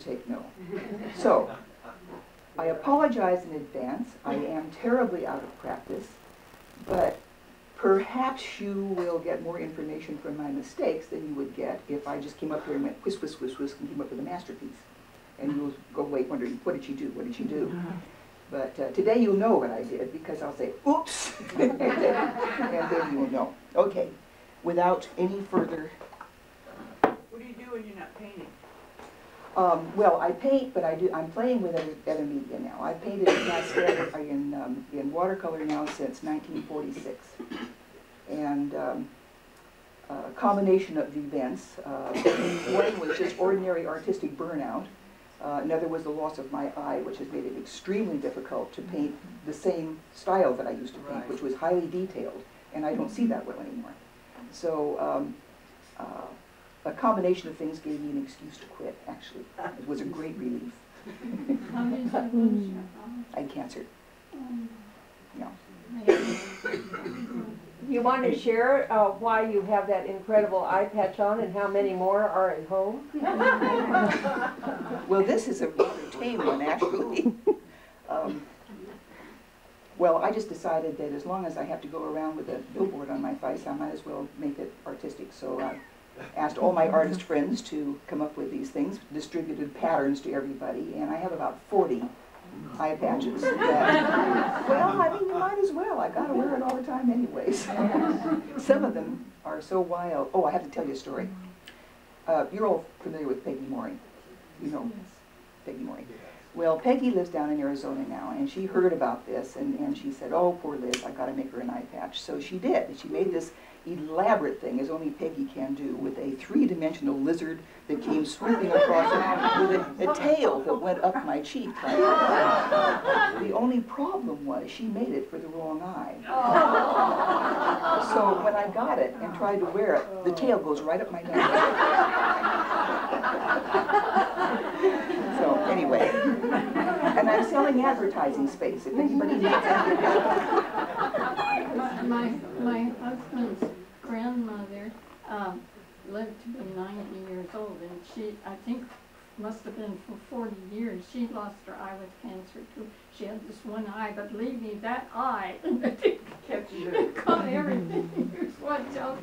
take no. So, I apologize in advance. I am terribly out of practice, but perhaps you will get more information from my mistakes than you would get if I just came up here and went whisk, whisk, whisk, whisk, and came up with a masterpiece. And you'll go away wondering, what did she do? What did she do? But uh, today you'll know what I did because I'll say, oops, and then and then you'll know. Okay, without any further What do you do when you're not painting? Um, well, I paint, but I do, I'm playing with other, other media now. I've painted in pastel, in, um, in watercolor now since nineteen forty-six. And, um, a combination of events. Uh, one was just ordinary artistic burnout. Uh, another was the loss of my eye, which has made it extremely difficult to paint the same style that I used to paint, Right. which was highly detailed, and I don't see that well anymore. So, um, uh, a combination of things gave me an excuse to quit, actually. It was a great relief. How did you lose your I had cancer. No. You want to share uh, why you have that incredible eye patch on and how many more are at home? Well, this is a rather tame one, actually. Um, Well, I just decided that as long as I have to go around with a billboard on my face, I might as well make it artistic. So I asked all my artist friends to come up with these things, distributed patterns to everybody, and I have about 40 eye patches. that- Well, I mean, you might as well. I gotta wear it all the time anyways. Some of them are so wild. Oh, I have to tell you a story. Uh, You're all familiar with Peggy Mori. You know Peggy Mori. Well, Peggy lives down in Arizona now, and she heard about this, and, and she said, oh, poor Liz, I gotta make her an eye patch. So she did. She made this elaborate thing, as only Peggy can do, with a three-dimensional lizard that came swooping across it, with a, a tail that went up my cheek. The only problem was she made it for the wrong eye. So when I got it and tried to wear it, the tail goes right up my nose. So anyway, and I'm selling advertising space. If anybody needs My, my, my husband's grandmother, um, lived to be ninety years old, and she, I think, must have been for forty years. She lost her eye with cancer too. She had this one eye, but believe me, that eye, it caught everything. Here's what else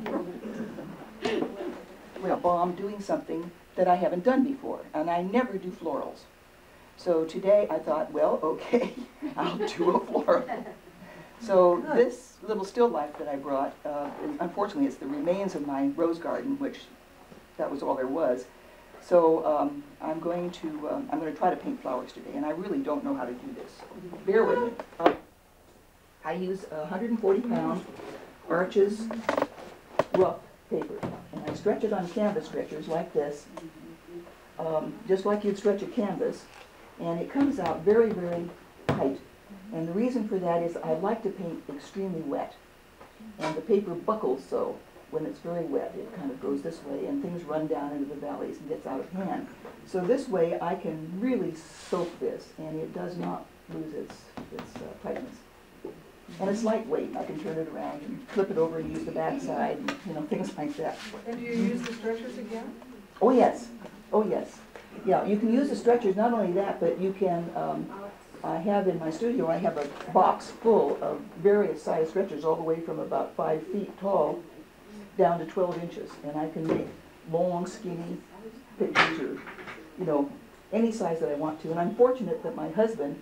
well, well, I'm doing something that I haven't done before, and I never do florals. So today I thought, well, okay, I'll do a floral. So this little still life that I brought, uh, unfortunately, it's the remains of my rose garden, which that was all there was. So um, I'm going to um, I'm going to try to paint flowers today, and I really don't know how to do this. Bear with me. Uh, I use 140 pound Arches rough paper, and I stretch it on canvas stretchers like this, um, just like you'd stretch a canvas, and it comes out very, very tight. And the reason for that is I like to paint extremely wet, and the paper buckles so when it's very wet. It kind of goes this way, and things run down into the valleys and gets out of hand. So this way I can really soak this, and it does not lose its, its uh, tightness. And it's lightweight. I can turn it around and flip it over and use the back side, and, you know, things like that. And do you use the stretchers again? Oh, yes. Oh, yes. Yeah, you can use the stretchers, not only that, but you can, um, I have in my studio, I have a box full of various size stretchers, all the way from about five feet tall down to twelve inches. And I can make long, skinny pictures or, you know, any size that I want to. And I'm fortunate that my husband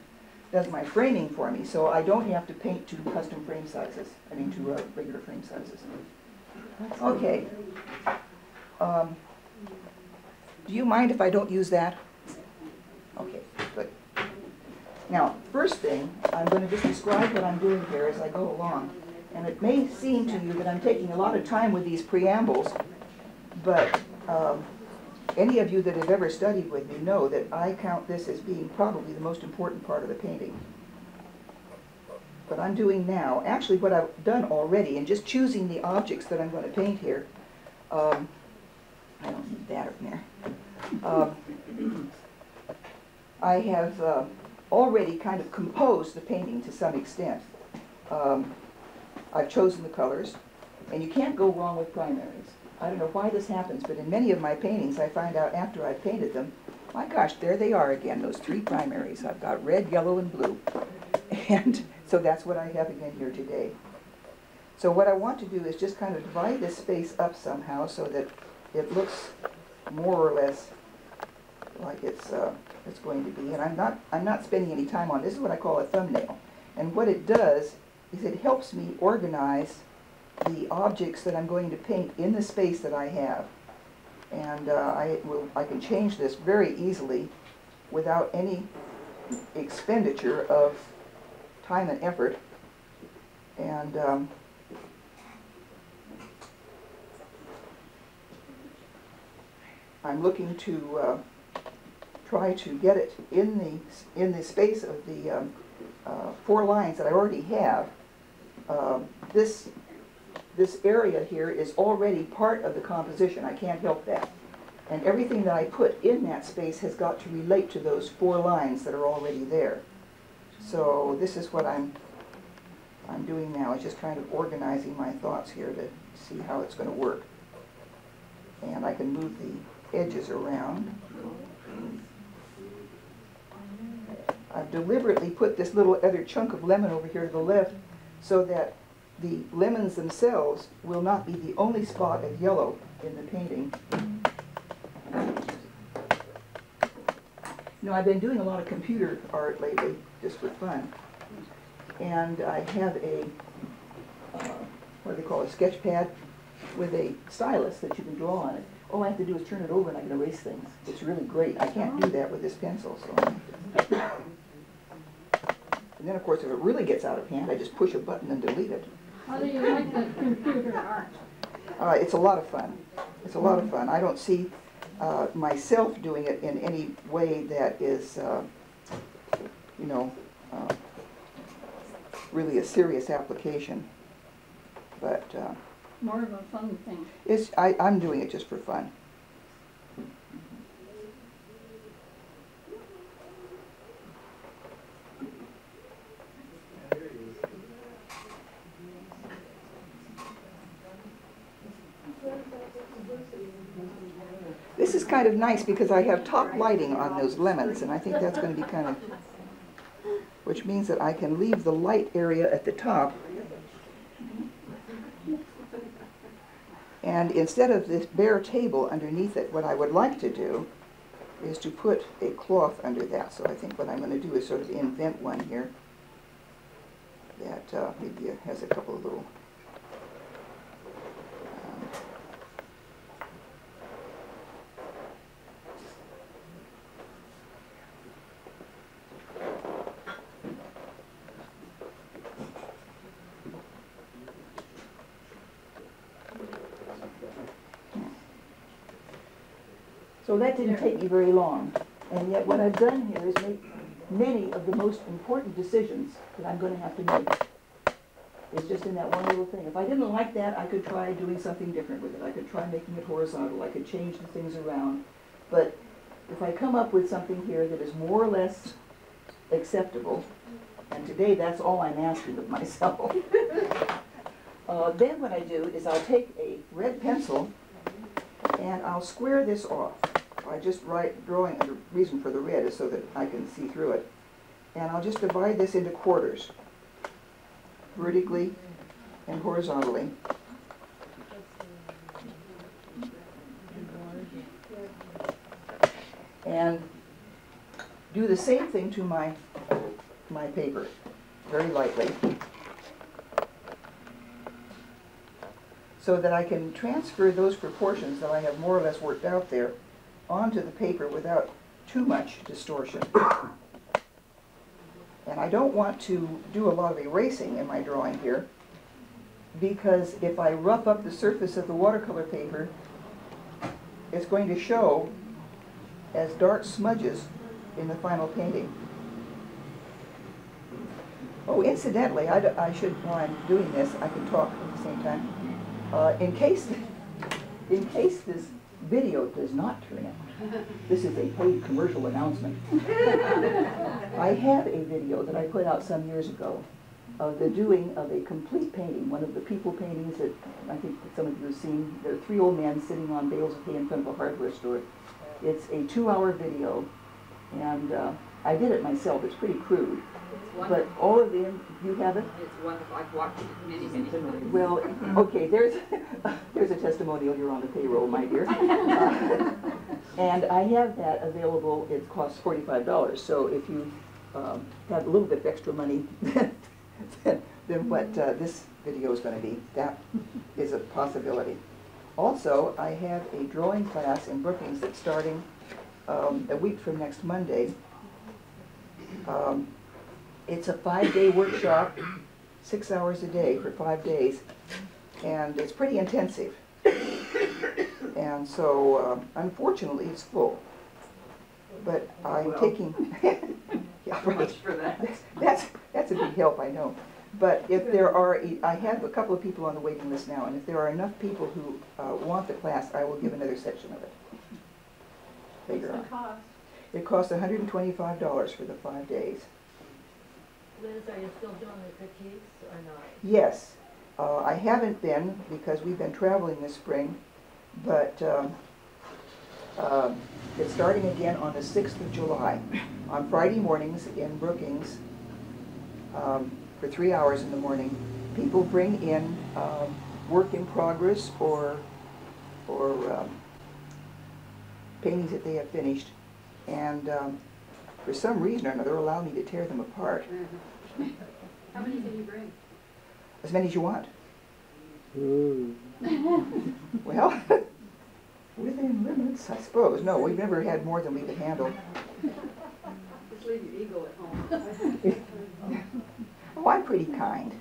does my framing for me, so I don't have to paint to custom frame sizes, I mean to uh, regular frame sizes. Okay. Um, do you mind if I don't use that? Okay, good. Now, first thing, I'm going to just describe what I'm doing here as I go along. And it may seem to you that I'm taking a lot of time with these preambles, but um, any of you that have ever studied with me know that I count this as being probably the most important part of the painting. What I'm doing now, actually what I've done already, and just choosing the objects that I'm going to paint here, um, I don't need that up there. Um, I have uh, already kind of composed the painting to some extent. Um, I've chosen the colors, and you can't go wrong with primaries. I don't know why this happens, but in many of my paintings, I find out after I've painted them My gosh, there they are again, those three primaries. I've got red, yellow, and blue. And so that's what I have again here today. So what I want to do is just kind of divide this space up somehow so that it looks more or less like it's, uh, it's going to be. And I'm not, I'm not spending any time on, this is what I call a thumbnail. And what it does is it helps me organize the objects that I'm going to paint in the space that I have. And uh, I will, I can change this very easily without any expenditure of time and effort. And um, I'm looking to uh, try to get it in the, in the space of the um, uh, four lines that I already have. Um, This, this area here is already part of the composition, I can't help that. And everything that I put in that space has got to relate to those four lines that are already there. So this is what I'm, I'm doing now, is just kind of organizing my thoughts here to see how it's gonna work. And I can move the edges around. I've deliberately put this little other chunk of lemon over here to the left so that the lemons themselves will not be the only spot of yellow in the painting. You know, I've been doing a lot of computer art lately, just for fun. And I have a, uh, what do they call it, a sketch pad with a stylus that you can draw on it. All I have to do is turn it over and I can erase things. It's really great. I can't do that with this pencil, so. And then, of course, if it really gets out of hand, I just push a button and delete it. How do you like the computer art? Uh, it's a lot of fun. It's a lot of fun. I don't see uh, myself doing it in any way that is, uh, you know, uh, really a serious application. But uh, More of a fun thing. it's, I, I'm doing it just for fun. This is kind of nice because I have top lighting on those lemons, and I think that's gonna be kind of, which means that I can leave the light area at the top. And instead of this bare table underneath it, what I would like to do is to put a cloth under that. So I think what I'm gonna do is sort of invent one here that uh, maybe has a couple of little um, So that didn't take me very long. And yet what I've done here is make many of the most important decisions that I'm gonna have to make. It's just in that one little thing. If I didn't like that, I could try doing something different with it. I could try making it horizontal, I could change the things around. But if I come up with something here that is more or less acceptable, and today that's all I'm asking of myself, uh, then what I do is I'll take a red pencil and I'll square this off by just write, drawing, the reason for the red is so that I can see through it. And I'll just divide this into quarters, vertically and horizontally. And do the same thing to my, my paper, very lightly. so that I can transfer those proportions that I have more or less worked out there onto the paper without too much distortion. And I don't want to do a lot of erasing in my drawing here, because if I rough up the surface of the watercolor paper, it's going to show as dark smudges in the final painting. Oh, incidentally, I, I should, while I'm doing this, I can talk at the same time. Uh, in case, in case this video does not turn out, this is a paid commercial announcement. I have a video that I put out some years ago of the doing of a complete painting, one of the people paintings that I think some of you have seen. There are three old men sitting on bales of hay in front of a hardware store. It's a two-hour video, and uh, I did it myself, it's pretty crude. It's But all of the, you have it? It's wonderful. I've watched it many, many times. Well, okay, there's, there's a testimonial, you're on the payroll, my dear. Uh, And I have that available, it costs forty-five dollars, so if you um, have a little bit of extra money than than what uh, this video is gonna be, that is a possibility. Also, I have a drawing class in Brookings that's starting um, a week from next Monday. Um, It's a five-day workshop, six hours a day for five days, and it's pretty intensive. And so um, unfortunately, it's full. But I'm Well. taking, yeah, right. Much for that. That's, that's a big help, I know. But if there are, I have a couple of people on the waiting list now, and if there are enough people who uh, want the class, I will give another section of it. Later What's on. It costs hundred and twenty-five dollars for the five days. Liz, are you still doing the critiques or not? Yes, uh, I haven't been because we've been traveling this spring, but, um, um, it's starting again on the sixth of July, on Friday mornings in Brookings, um, for three hours in the morning. People bring in, um, work in progress or, or, um, paintings that they have finished, and, um, for some reason or another, allow me to tear them apart, How many can you bring? as many as you want. Well, within limits, I suppose. No, we've never had more than we could handle. Just leave your ego at home. Oh, I'm pretty kind.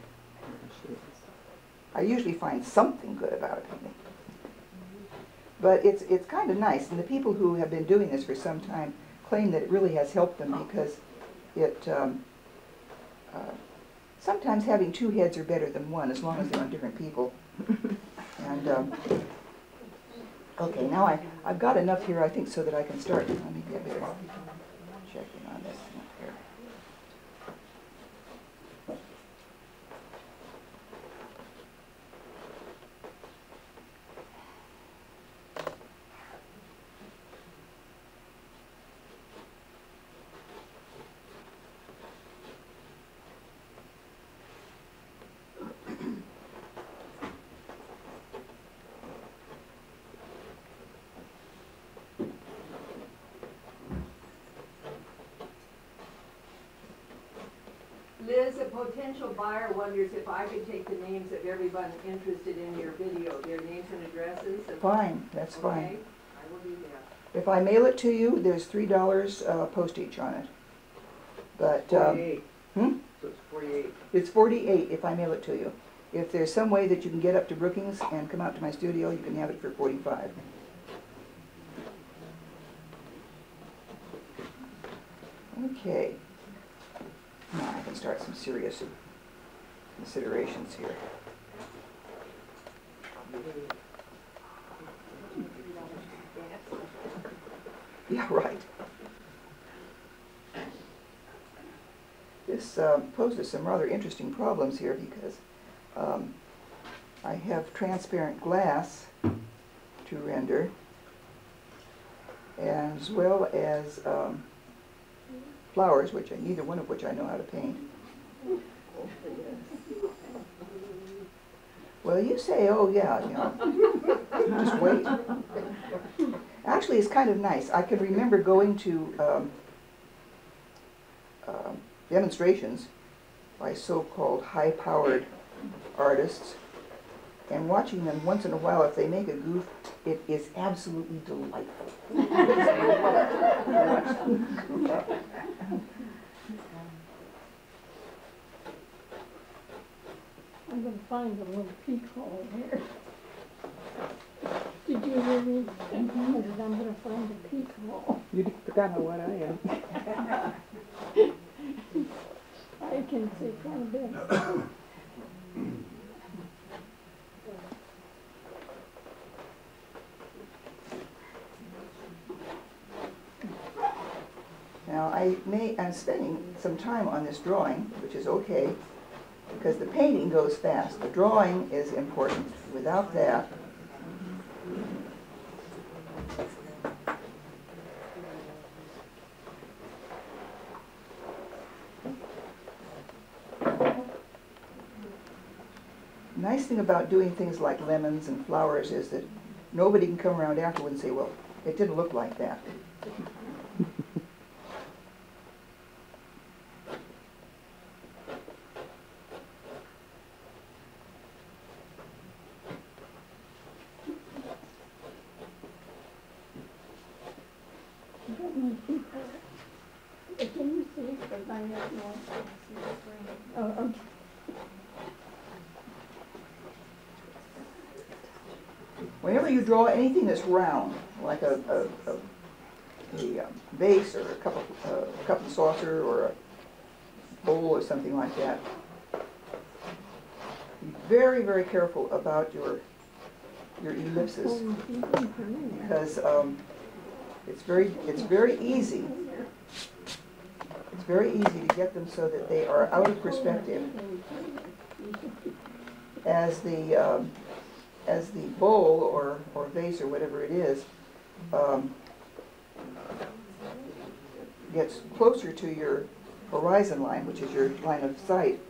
I usually find something good about it. But it's, it's kind of nice, and the people who have been doing this for some time claim that it really has helped them because it, um, uh, sometimes having two heads are better than one, as long as they're on different people. And, um, okay, now I, I've got enough here, I think, so that I can start. Uh, Maybe I better check in on this here. Liz, a potential buyer wonders if I could take the names of everyone interested in your video, their names and addresses. Fine, that's Okay, fine. I will do that. If I mail it to you, there's three dollars uh, postage on it. But, um, Forty-eight. hmm? So it's forty-eight. It's forty-eight if I mail it to you. If there's some way that you can get up to Brookings and come out to my studio, you can have it for forty-five. Okay. Now I can start some serious considerations here. Yeah, right. This um, poses some rather interesting problems here because um, I have transparent glass to render as well as um, flowers, which I, neither one of which I know how to paint. Well, you say, oh yeah, you know, just wait. Actually, it's kind of nice. I can remember going to um, um, demonstrations by so-called high-powered artists and watching them once in a while, if they make a goof, it is absolutely delightful. I'm gonna find a little peek hole here. Did you hear me? I said, I'm gonna find a peek hole. You forgot what I am. I can see quite a bit. Now, I may, I'm spending some time on this drawing, which is okay, because the painting goes fast. The drawing is important. Without that, nice thing about doing things like lemons and flowers is that nobody can come around afterward and say, well, it didn't look like that. Round, like a, a, a, a um, vase or a cup of, uh, a cup and saucer or a bowl or something like that, be very, very careful about your, your ellipses. Because, um, it's very, it's very easy, it's very easy to get them so that they are out of perspective. As the, um, as the bowl or, or vase or whatever it is, um, gets closer to your horizon line, which is your line of sight,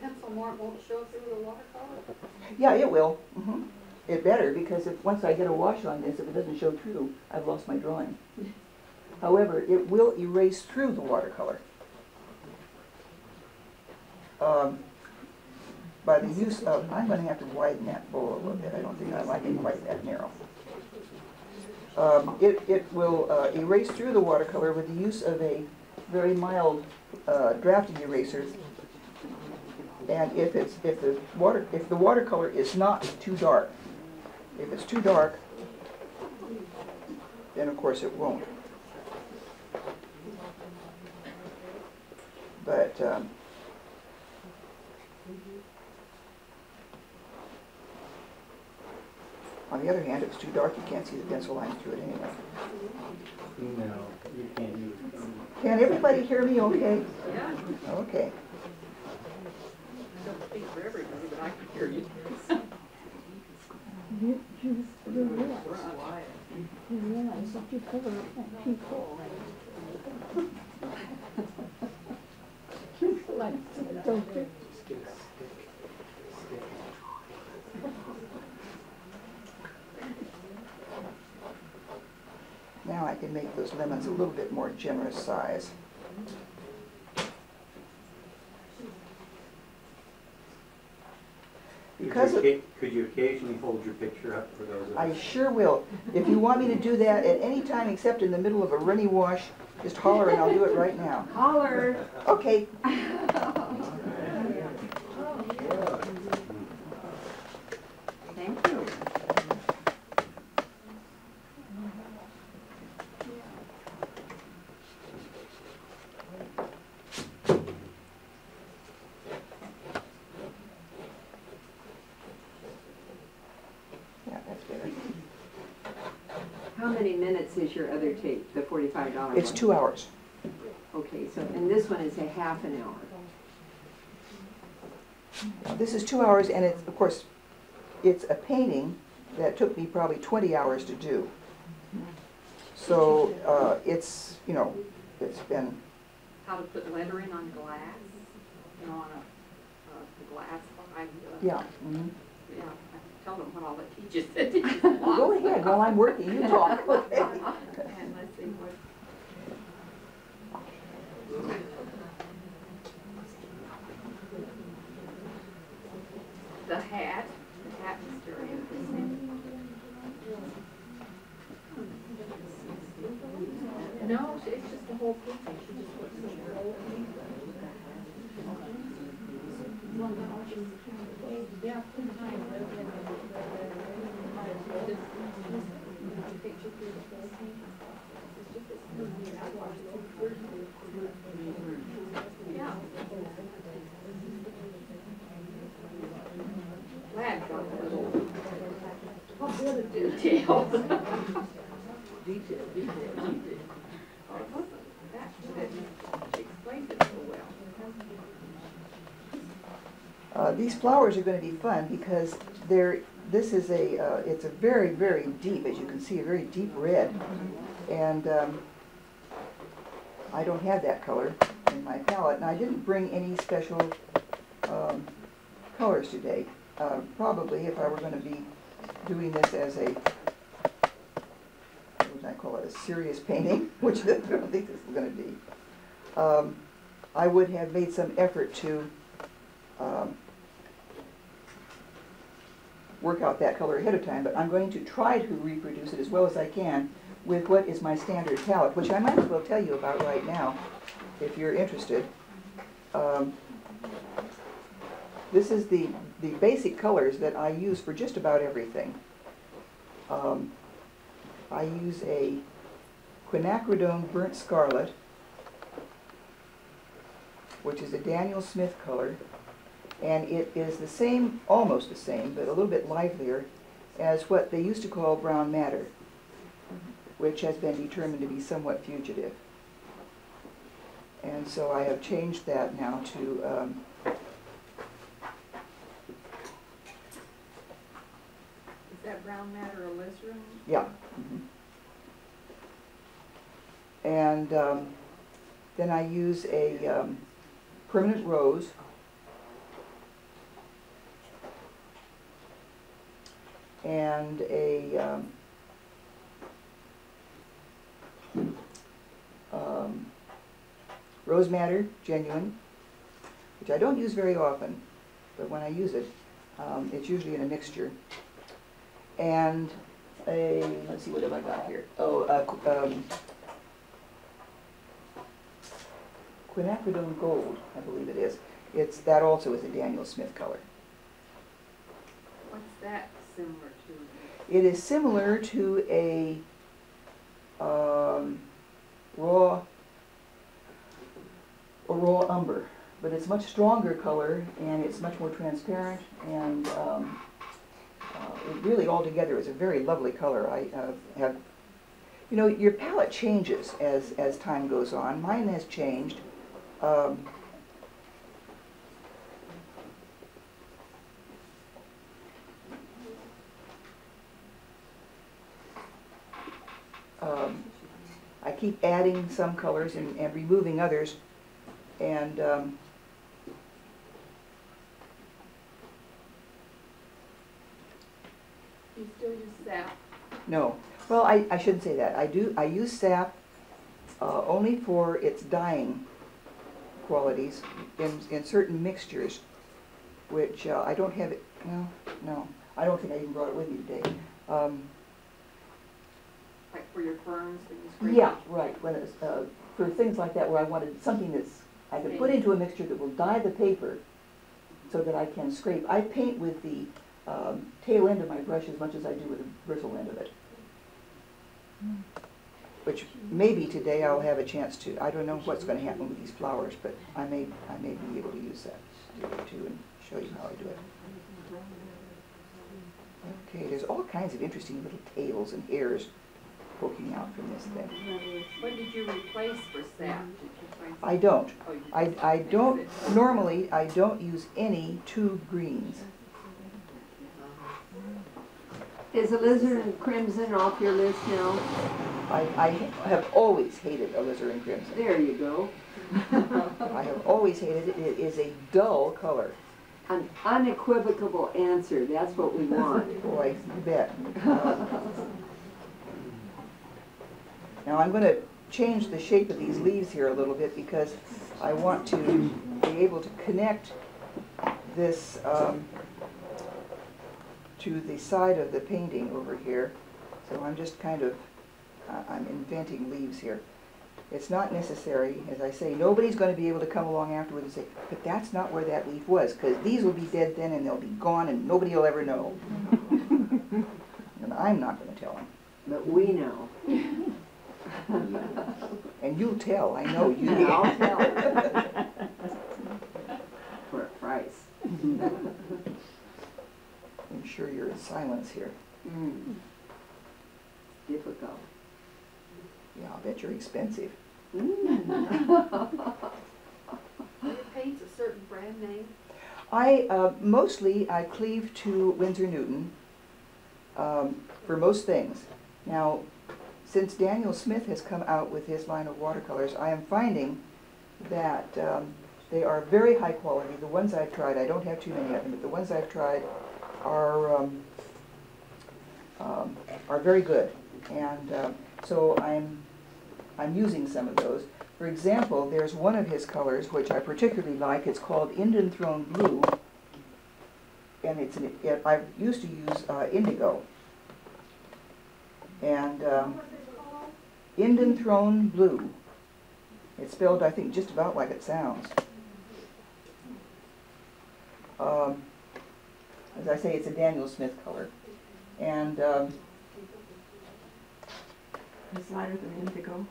pencil mark won't show through the watercolor? yeah, it will. mhm. It better, because if, once I get a wash on this, if it doesn't show through, I've lost my drawing. However, it will erase through the watercolor. Um, By the use of, I'm gonna have to widen that bowl a little bit, I don't think I like it quite that narrow. Um, It, it will uh, erase through the watercolor with the use of a very mild uh, drafting eraser. And if it's, if the water, if the watercolor is not too dark, if it's too dark, then of course it won't. But, um, on the other hand, if it's too dark, you can't see the pencil lines through it anyway. No, you can't use. Can everybody hear me okay? Yeah, Okay. I don't speak for everybody, but I can hear you. You, you, you realize, you realize that you cover up people. Like, don't you? Now I can make those lemons a little bit more generous size. Because Could you- Could you occasionally hold your picture up for those of I sure will. If you want me to do that at any time except in the middle of a runny wash, just holler and I'll do it right now. Holler. Okay. Thank you. Yeah, that's better. How many minutes is your other tape, the forty-five dollar one? It's two hours. Okay, so, and this one is a half an hour. This is two hours and it's, of course, it's a painting that took me probably twenty hours to do. So, uh, it's, you know, it's been, How to put lettering on glass, you know, on a, a glass behind the. yeah. mhm. Yeah, I tell them what all the teachers said. Go ahead, while I'm working, you talk, okay? And let's see what. The hat, the hat was very interesting. No, it's just the whole painting, she just puts the whole thing. Yeah. Glad got a little, what good of detail. Detail, detail, detail. Oh, it wasn't that, that, she explained it so well. Uh, these flowers are gonna be fun because they're, this is a, uh, it's a very, very deep, as you can see, a very deep red. And, um, I don't have that color. in my palette, and I didn't bring any special um, colors today. Uh, Probably if I were gonna be doing this as a, what would I call it, a serious painting, which I don't think this is gonna be, um, I would have made some effort to um, work out that color ahead of time, but I'm going to try to reproduce it as well as I can with what is my standard palette, which I might as well tell you about right now, if you're interested. Um, This is the, the basic colors that I use for just about everything. Um, I use a quinacridone burnt scarlet, which is a Daniel Smith color, and it is the same, almost the same, but a little bit livelier, as what they used to call brown madder, which has been determined to be somewhat fugitive. And so I have changed that now to, um, Is that brown madder alizarin? yeah. mhm. And um, then I use a um, permanent rose. And a um, um, rose madder, genuine, which I don't use very often, but when I use it, um, it's usually in a mixture. And a, let's see, what have I got here? Oh, uh, um, quinacridone gold, I believe it is. It's, that also is a Daniel Smith color. What's that similar to? It is similar to a um, raw, a raw umber, but it's much stronger color and it's much more transparent and um, really altogether is a very lovely color. I uh, have, you know, your palette changes as, as time goes on. Mine has changed. Um, um, I keep adding some colors and, and removing others. And um, You still use sap? no, well, I, I shouldn't say that. I do, I use sap uh, only for its dyeing qualities in, in certain mixtures, which uh, I don't have it, no, no, I don't think I even brought it with me today. Um, Like for your ferns when you spray? Yeah, right, when it's, uh, for things like that where I wanted something that's, I could put into a mixture that will dye the paper so that I can scrape. I paint with the um, tail end of my brush as much as I do with the bristle end of it. Which maybe today I'll have a chance to, I don't know what's gonna happen with these flowers, but I may, I may be able to use that too and show you how I do it. Okay, there's all kinds of interesting little tails and hairs poking out from this thing. What did you replace for sap? Did you find? I don't. Oh, I, I don't, normally, I don't use any tube greens. Is a alizarin crimson off your list now? I, I have always hated a alizarin crimson. There you go. I have always hated it. It is a dull color. An unequivocal answer, that's what we want. Boy, you bet. Now, I'm gonna change the shape of these leaves here a little bit because I want to be able to connect this, um, to the side of the painting over here. So I'm just kind of, I- I'm inventing leaves here. It's not necessary, as I say, nobody's gonna be able to come along afterwards and say, but that's not where that leaf was, because these will be dead then and they'll be gone and nobody will ever know. And I'm not gonna tell them. But we know. And you'll tell, I know you And I'll tell. For a price. I'm sure you're in silence here. Mm. Difficult. Yeah, I'll bet you're expensive. Mm. Are your paints a certain brand name? I, uh, mostly, I cleave to Winsor Newton, um, for most things. Now, since Daniel Smith has come out with his line of watercolors, I am finding that um, they are very high quality. The ones I've tried, I don't have too many of them, but the ones I've tried are, um, um, are very good. And um, so I'm, I'm using some of those. For example, there's one of his colors which I particularly like. It's called Indanthrone Blue. And it's, an, it, I used to use uh, indigo. And um, Indanthrone Blue. It's spelled, I think, just about like it sounds. Um, as I say, it's a Daniel Smith color. And um, It's lighter than indigo.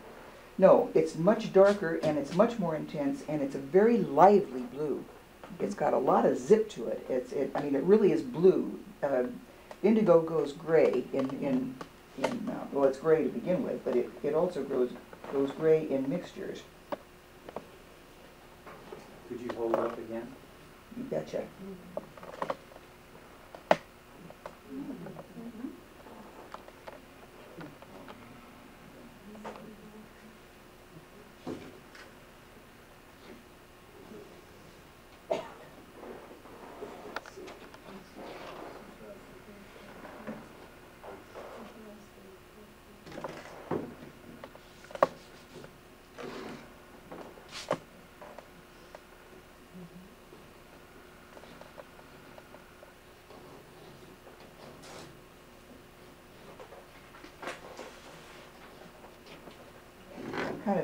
no, it's much darker and it's much more intense and it's a very lively blue. It's got a lot of zip to it. It's, it, I mean, it really is blue. Uh, indigo goes gray in, in, in uh, well, it's gray to begin with, but it, it also goes, goes gray in mixtures. Could you hold up again? You betcha. Of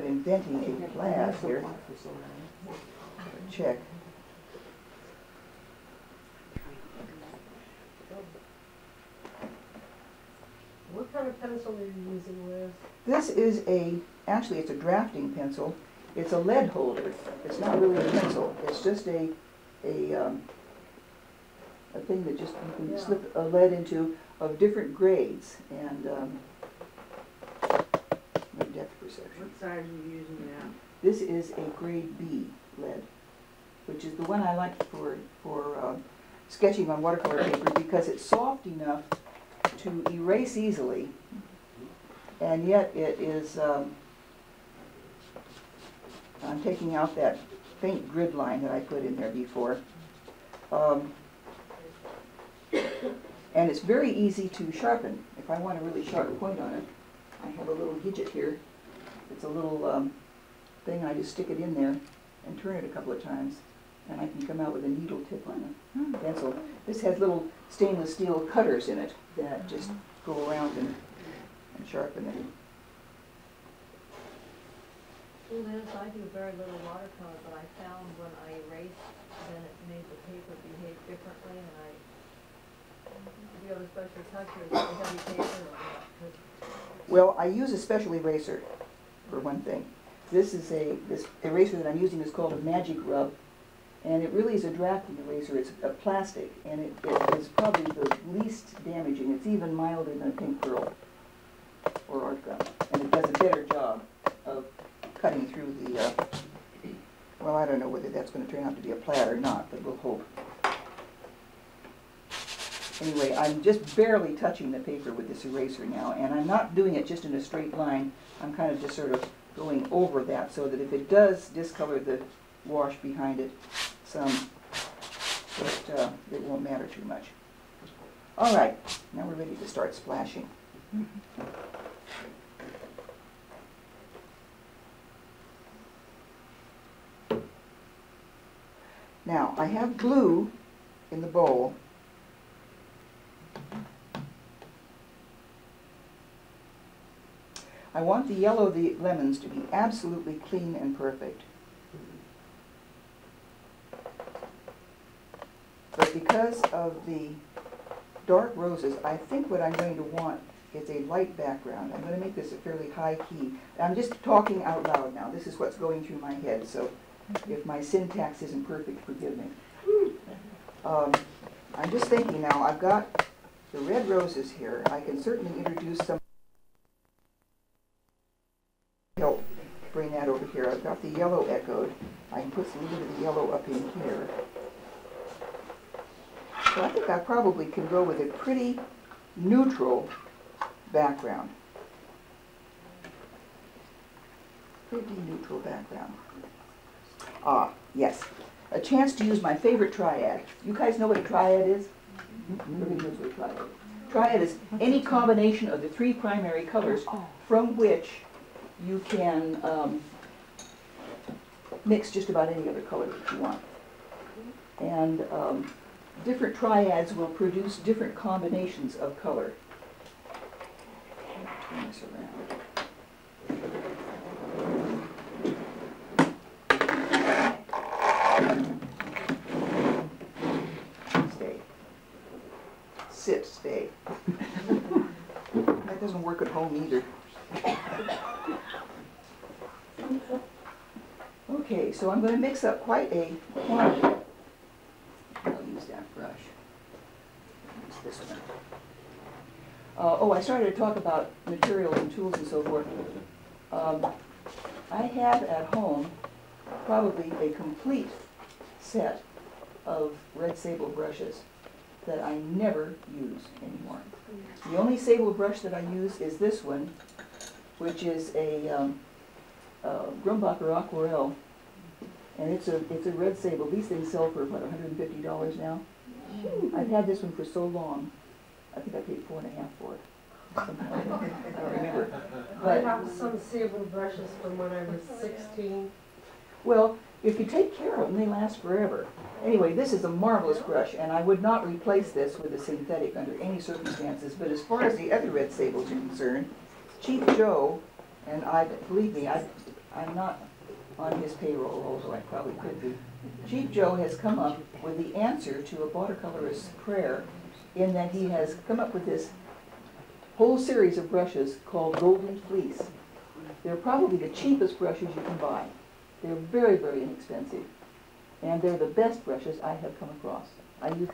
inventing a class here. Check. What kind of pencil are you using, Liz? This is a, actually, it's a drafting pencil. It's a lead holder. It's not really a pencil. It's just a, a, um, a thing that just, you can Yeah. slip a lead into of different grades and, um, What size are you using now? This is a grade B lead, which is the one I like for, for um, sketching on watercolor paper because it's soft enough to erase easily, and yet it is, um, I'm taking out that faint grid line that I put in there before. Um, And it's very easy to sharpen. If I want a really sharp point on it, I have a little gidget here. It's a little, um, thing, I just stick it in there and turn it a couple of times, and I can come out with a needle tip on a pencil. This has little stainless steel cutters in it that just go around and, and sharpen it. Liz, I do very little watercolor, but I found when I erased, then it made the paper behave differently, and I, do you have a special touch, or is it heavy paper, or what? Well, I use a special eraser, for one thing. This is a, this eraser that I'm using is called a Magic Rub, and it really is a drafting eraser. It's a plastic, and it, it is probably the least damaging. It's even milder than a pink pearl or art gum, and it does a better job of cutting through the, uh, well, I don't know whether that's gonna turn out to be a plat or not, but we'll hope. Anyway, I'm just barely touching the paper with this eraser now, and I'm not doing it just in a straight line. I'm kind of just sort of going over that so that if it does discolor the wash behind it some, it, uh, it won't matter too much. All right, now we're ready to start splashing. Now, I have glue in the bowl. I want the yellow of the lemons to be absolutely clean and perfect. But because of the dark roses, I think what I'm going to want is a light background. I'm gonna make this a fairly high key. I'm just talking out loud now. This is what's going through my head, so if my syntax isn't perfect, forgive me. Um, I'm just thinking now, I've got the red roses here. I can certainly introduce some help bring that over here. I've got the yellow echoed. I can put some little bit of the yellow up in here. So I think I probably can go with a pretty neutral background. Pretty neutral background. Ah, yes. A chance to use my favorite triad. You guys know what a triad is? Everybody knows what a triad is. Triad is any combination of the three primary colors from which you can um, mix just about any other color that you want. And um, different triads will produce different combinations of color. Turn this around. Stay. Sit, stay. That doesn't work at home either. Okay, so I'm gonna mix up quite a quantity. I'll use that brush. Use this one. Uh, oh, I started to talk about materials and tools and so forth. Um, I have at home probably a complete set of red sable brushes that I never use anymore. The only sable brush that I use is this one, which is a um, uh, Grumbacher Aquarelle. And it's a, it's a red sable. These things sell for about hundred and fifty dollars now. Hmm. I've had this one for so long. I think I paid four and a half for it. Something like that. I don't remember. I have some sable brushes from when I was sixteen. well, if you take care of them, they last forever. Anyway, this is a marvelous brush, and I would not replace this with a synthetic under any circumstances. But as far as the other red sables are concerned, Cheap Joe, and I, believe me, I, I'm not on his payroll, although I probably could be. Cheap Joe has come up with the answer to a watercolorist's prayer in that he has come up with this whole series of brushes called Golden Fleece. They're probably the cheapest brushes you can buy. They're very, very inexpensive. And they're the best brushes I have come across. I use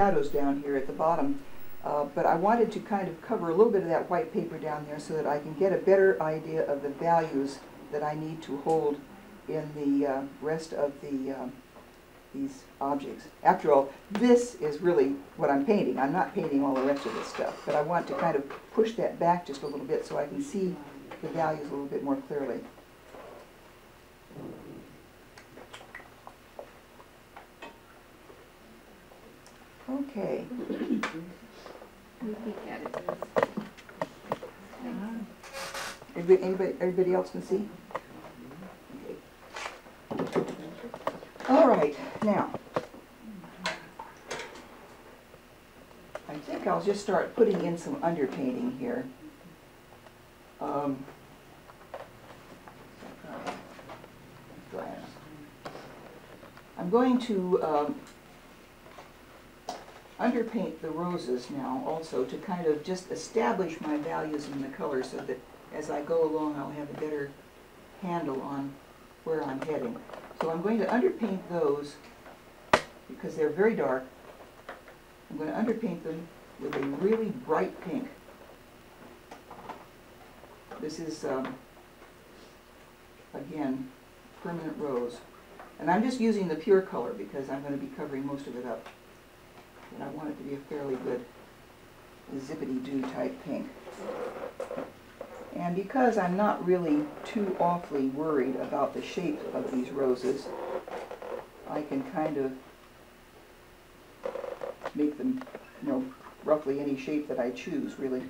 shadows down here at the bottom, uh, but I wanted to kind of cover a little bit of that white paper down there so that I can get a better idea of the values that I need to hold in the uh, rest of the, um, these objects. After all, this is really what I'm painting. I'm not painting all the rest of this stuff, but I want to kind of push that back just a little bit so I can see the values a little bit more clearly. Okay. Everybody, anybody, everybody else can see? All right, now. I think I'll just start putting in some underpainting here. Um, I'm going to, um, underpaint the roses now also to kind of just establish my values in the color so that as I go along I'll have a better handle on where I'm heading. So I'm going to underpaint those because they're very dark. I'm going to underpaint them with a really bright pink. This is, um, again, permanent rose. And I'm just using the pure color because I'm going to be covering most of it up. And I want it to be a fairly good zippity-doo type pink. And because I'm not really too awfully worried about the shape of these roses, I can kind of make them, you know, roughly any shape that I choose, really.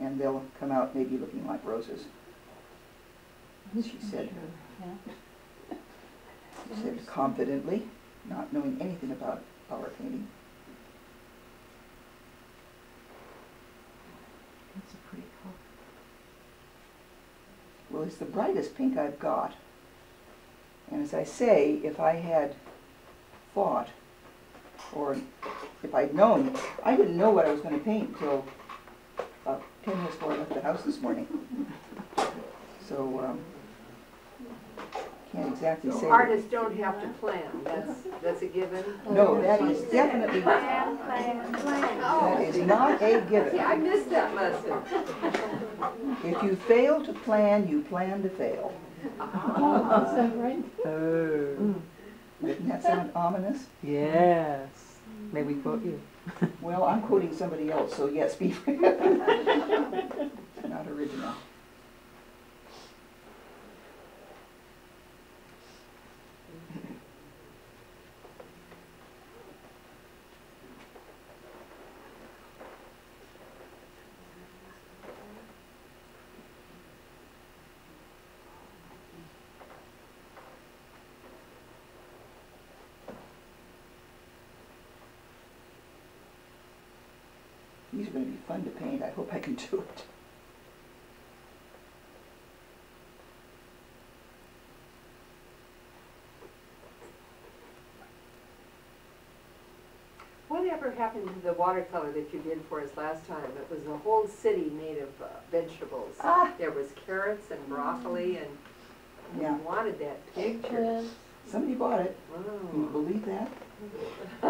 And they'll come out maybe looking like roses. She mm-hmm. said, she said confidently, not knowing anything about power painting. That's a pretty color. It's the brightest pink I've got. And as I say, if I had thought, or if I'd known, I didn't know what I was going to paint until about 10 minutes before I left the house this morning. So, um, can't exactly say. So that- artists don't have to plan, that's, that's a given? No, that is definitely, Plan, plan, plan. that is not a given. Yeah, I missed that lesson. If you fail to plan, you plan to fail. Oh, is that right? Oh, mm. Doesn't that sound ominous? yes. May we quote you? Well, I'm quoting somebody else, so yes, be. Not original. Fun to paint, I hope I can do it. Whatever happened to the watercolor that you did for us last time? It was a whole city made of uh, vegetables. Ah. There was carrots and broccoli and we Yeah. wanted that picture. Somebody bought it, can you Oh. believe that?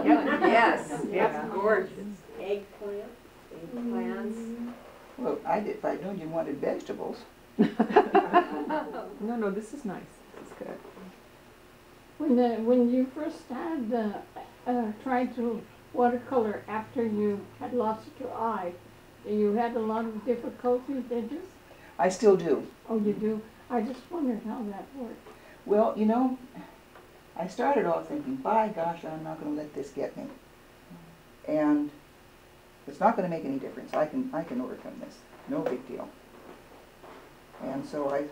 Yes, Yeah. it's gorgeous. Eggplant. Eggplants. Well, I did, if I'd known you wanted vegetables. No, no, this is nice. This is good. When, the, when you first started, uh, uh, tried to watercolor after you had lost your eye, you had a lot of difficulty, did you? I still do. Oh, you do? I just wondered how that worked. Well, you know, I started off thinking, by gosh, I'm not gonna let this get me. And it's not gonna make any difference. I can, I can overcome this. No big deal. And so I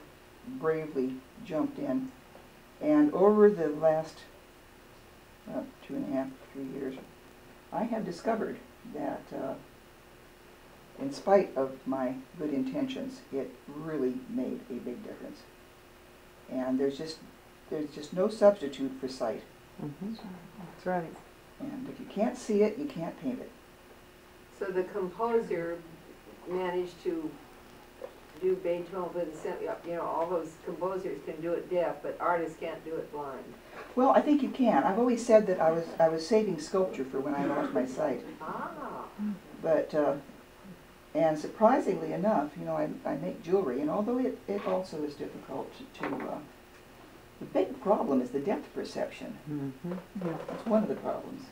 bravely jumped in. And over the last uh, two and a half, three years, I have discovered that uh, in spite of my good intentions, it really made a big difference. And there's just, there's just no substitute for sight. Mhm. That's right. And if you can't see it, you can't paint it. So the composer managed to do Beethoven, Sim- you know, all those composers can do it deaf, but artists can't do it blind. Well, I think you can. I've always said that I was, I was saving sculpture for when I lost my sight. Ah, But, uh, and surprisingly enough, you know, I, I make jewelry, and although it, it also is difficult to, to, uh, the big problem is the depth perception. Mhm. Yeah. That's one of the problems.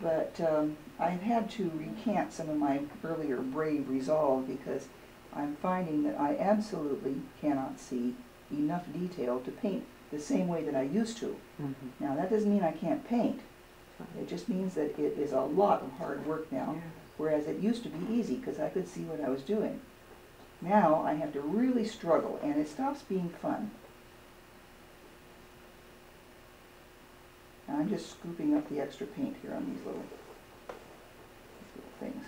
But um, I've had to recant some of my earlier brave resolve because I'm finding that I absolutely cannot see enough detail to paint the same way that I used to. Mhm. Now, that doesn't mean I can't paint. It just means that it is a lot of hard work now, whereas it used to be easy because I could see what I was doing. Now I have to really struggle and it stops being fun. And I'm just scooping up the extra paint here on these little, these little things.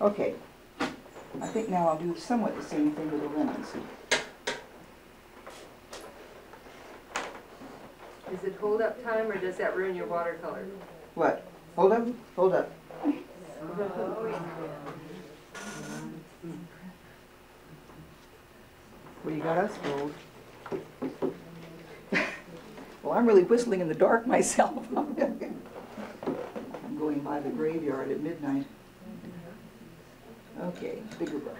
Okay, I think now I'll do somewhat the same thing with the lemons. is it hold up time or does that ruin your watercolor? What? Hold up, hold up. Well, you got us fooled. Well, I'm really whistling in the dark myself. I'm going by the graveyard at midnight. Okay, bigger brush.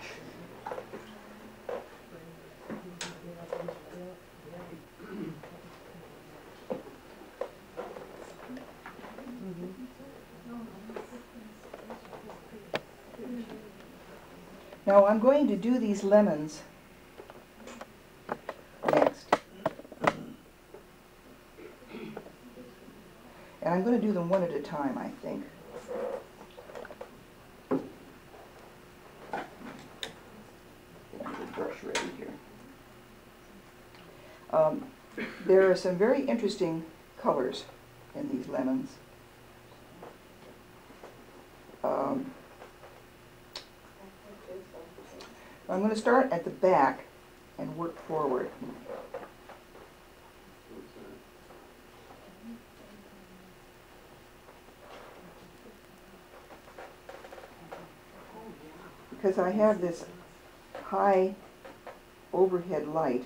Now, I'm going to do these lemons next. And I'm going to do them one at a time, I think. Get the brush ready here. Um, there are some very interesting colors in these lemons. Um, I'm going to start at the back and work forward. Because I have this high overhead light.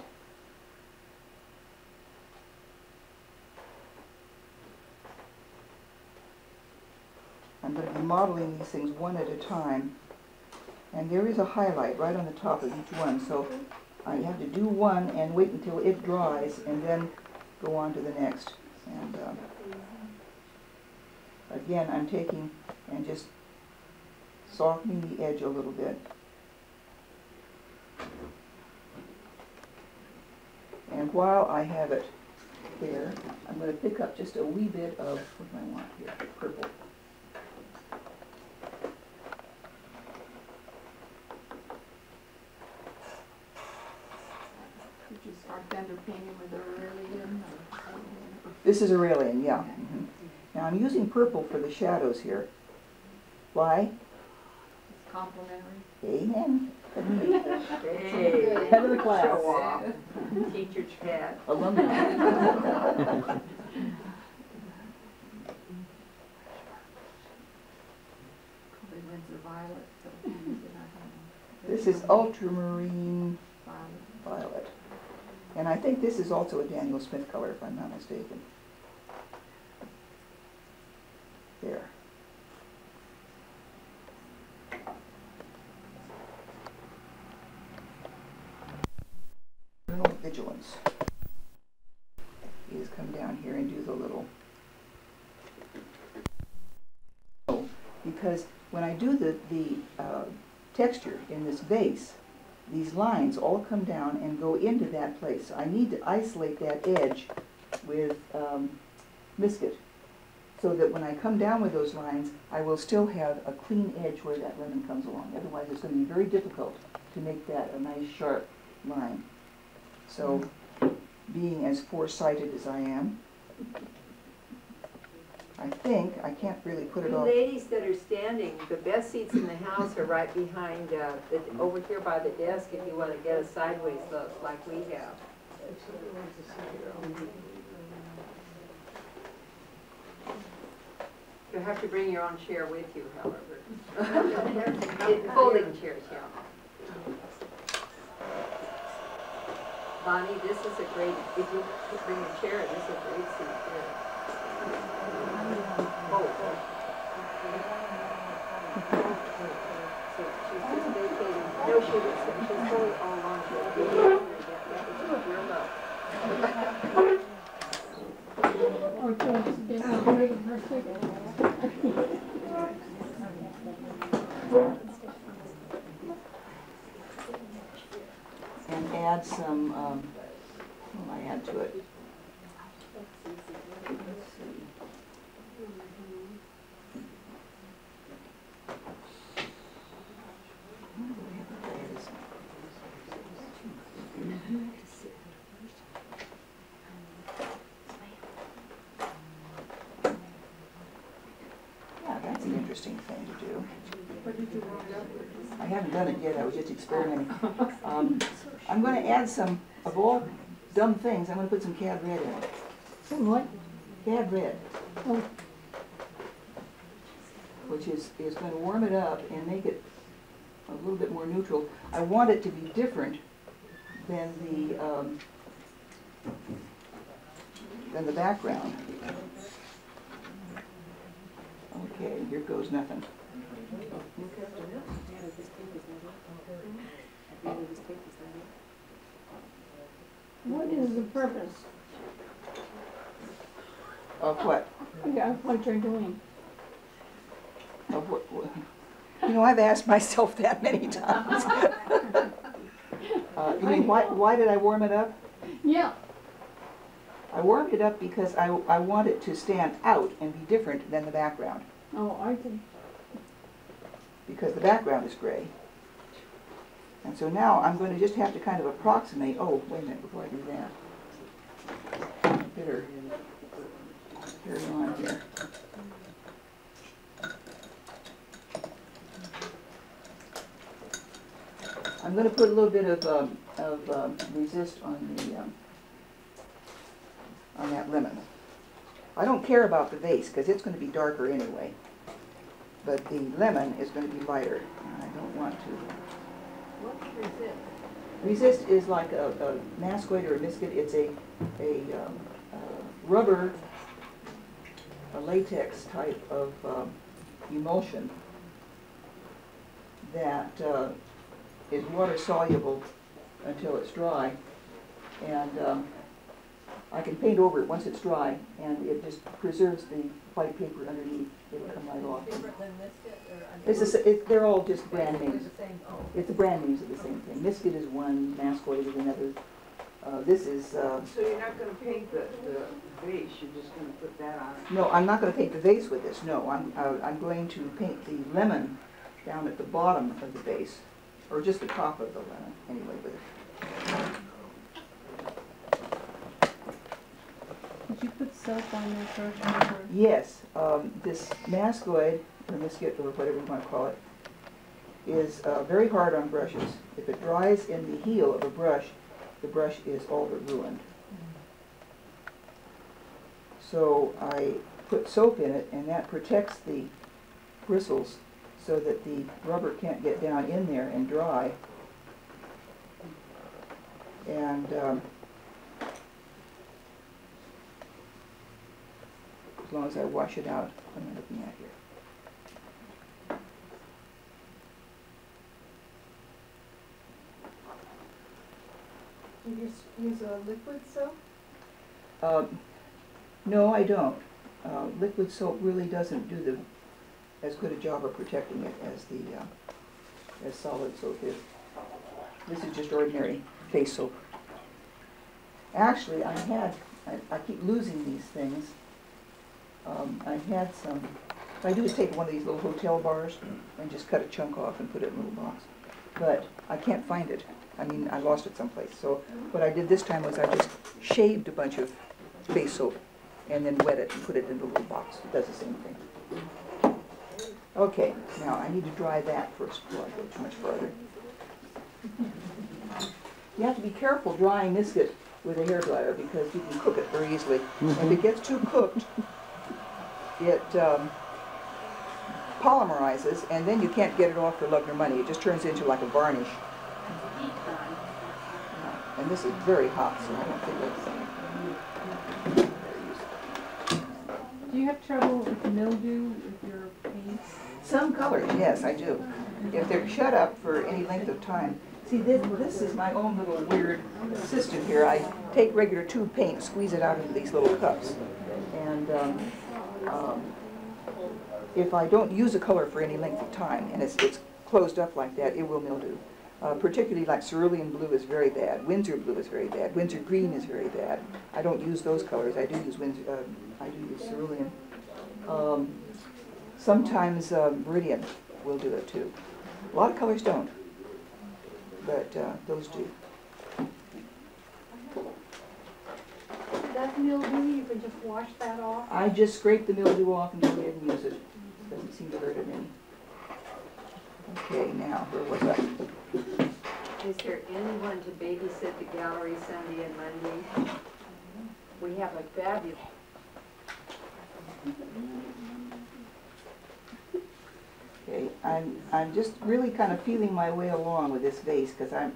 I'm going to be modeling these things one at a time. And there is a highlight right on the top of each one, so I have to do one and wait until it dries and then go on to the next. And um, Again, I'm taking and just softening the edge a little bit. And while I have it there, I'm gonna pick up just a wee bit of, what do I want here, purple. Did you start fender painting with aureolin or? This is aureolin, yeah. mhm. Now I'm using purple for the shadows here. Why? It's complimentary. Amen. Hey. Head of the class. Show off. Teacher's pet. Alumni. Probably Winsor Violet, so did I have This is ultramarine violet? violet. And I think this is also a Daniel Smith color, if I'm not mistaken. There. Journal vigilance. Is come down here and do the little. Oh, Because when I do the, the, uh, texture in this vase, these lines all come down and go into that place. So I need to isolate that edge with um, so that when I come down with those lines, I will still have a clean edge where that lemon comes along. Otherwise, it's gonna be very difficult to make that a nice sharp line. So, being as foresighted as I am, I think, I can't really put it You all. ladies that are standing, the best seats in the house are right behind, uh, the, over here by the desk if you wanna get a sideways look like we have. You'll have to bring your own chair with you, however. Folding chairs, yeah. Bonnie, this is a great, if you could bring a chair, this is a great seat here. Oh. So she's just vacating, no, she was, she's fully all along, she's vacating, yeah, yeah, she's real low. Or just get rid of her cigarette. and add some, um, what will I add to it? Let's see. Where do I have the layers? Yeah, that's an interesting thing to do. I haven't done it yet, I was just experimenting. Um, I'm gonna add some, of all dumb things, I'm gonna put some cad red in it. Some what? Cad red. Oh. Which is, is gonna warm it up and make it a little bit more neutral. I want it to be different than the, um, than the background. Okay, here goes nothing. What is the purpose Of what? of what you're doing? Of what, what- you know, I've asked myself that many times. Uh, you mean, why, why did I warm it up? Yeah, I warmed it up because I, I want it to stand out and be different than the background, oh, I see. because the background is gray. And so now I'm going to just have to kind of approximate, oh, wait a minute, before I do that. Better carry on here. I'm gonna put a little bit of, um, of, um, resist on the, um, on that lemon. I don't care about the vase, because it's gonna be darker anyway. But the lemon is gonna be lighter, I don't want to. Resist? Is like a, a or a Miskit, it's a, a, um, uh, rubber, a latex type of, um, emulsion that, uh, is water soluble until it's dry. And, um, I can paint over it once it's dry, and it just preserves the white paper underneath. It'll come right off. Different than Miskit, or? It's the, s- it, they're all just brand basically names. the same, oh. It's the brand names of the same thing. Miskit is one, Masquerade is another. Uh, this is, uh, So you're not gonna paint the, the vase, you're just gonna put that on? no, I'm not gonna paint the vase with this, no. I'm, uh, I'm going to paint the lemon down at the bottom of the vase, or just the top of the lemon, anyway, with it. Did you put soap on brush or? Yes, um, this Maskoid, or Miskit, or whatever you wanna call it, is, uh, very hard on brushes. If it dries in the heel of a brush, the brush is all but ruined. So I put soap in it, and that protects the bristles so that the rubber can't get down in there and dry. And, um, as long as I wash it out, what am I looking at here? You use, a liquid soap? Um, no, I don't. Uh, liquid soap really doesn't do the, as good a job of protecting it as the, uh, as solid soap is. This is just ordinary face soap. Actually, I had, I, I keep losing these things. Um, I had some, what I do is take one of these little hotel bars and just cut a chunk off and put it in a little box. But I can't find it. I mean, I lost it someplace. So what I did this time was I just shaved a bunch of face soap and then wet it and put it in a little box. It does the same thing. Okay, now I need to dry that first before I go too much further. You have to be careful drying Miskit with a hairdryer because you can cook it very easily. If it gets too cooked, it um, polymerizes and then you can't get it off for love nor money. It just turns into like a varnish. And this is very hot, so I don't think that's. Do you have trouble with mildew with your paints? Some colors, yes, I do. If they're shut up for any length of time. See, this, this is my own little weird system here. I take regular tube paint, squeeze it out into these little cups. And um, um, if I don't use a color for any length of time, and it's, it's closed up like that, it will mildew. Uh, particularly like cerulean blue is very bad, Winsor blue is very bad, Winsor green is very bad. I don't use those colors, I do use Winsor, uh, I do use cerulean. Um, sometimes uh, viridian will do it too. A lot of colors don't, but uh, those do. That mildew, you can just wash that off? I just scrape the mildew off and go ahead and use it. Doesn't seem to hurt it any. Okay, now, where was I? Is there anyone to babysit the gallery Sunday and Monday? We have a fabulous, Okay, I'm, I'm just really kind of feeling my way along with this vase, because I'm,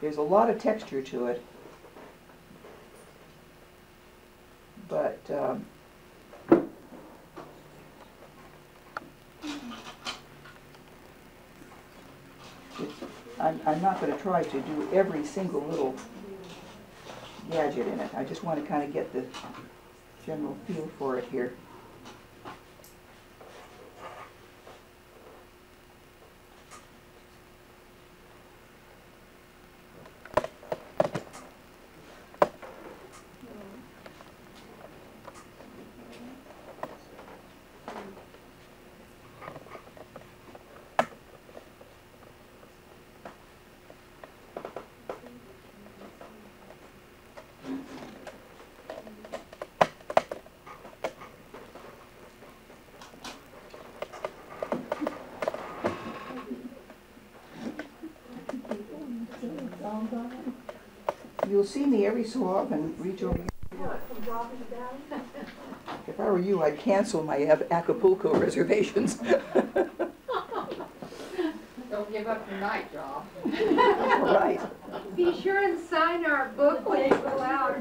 there's a lot of texture to it. But, um, I'm, I'm not gonna try to do every single little gadget in it. I just want to kind of get the general feel for it here. You'll see me every so often reach over. If I were you, I'd cancel my Acapulco reservations. Don't give up your night job. Right. be sure and sign our book when you go out.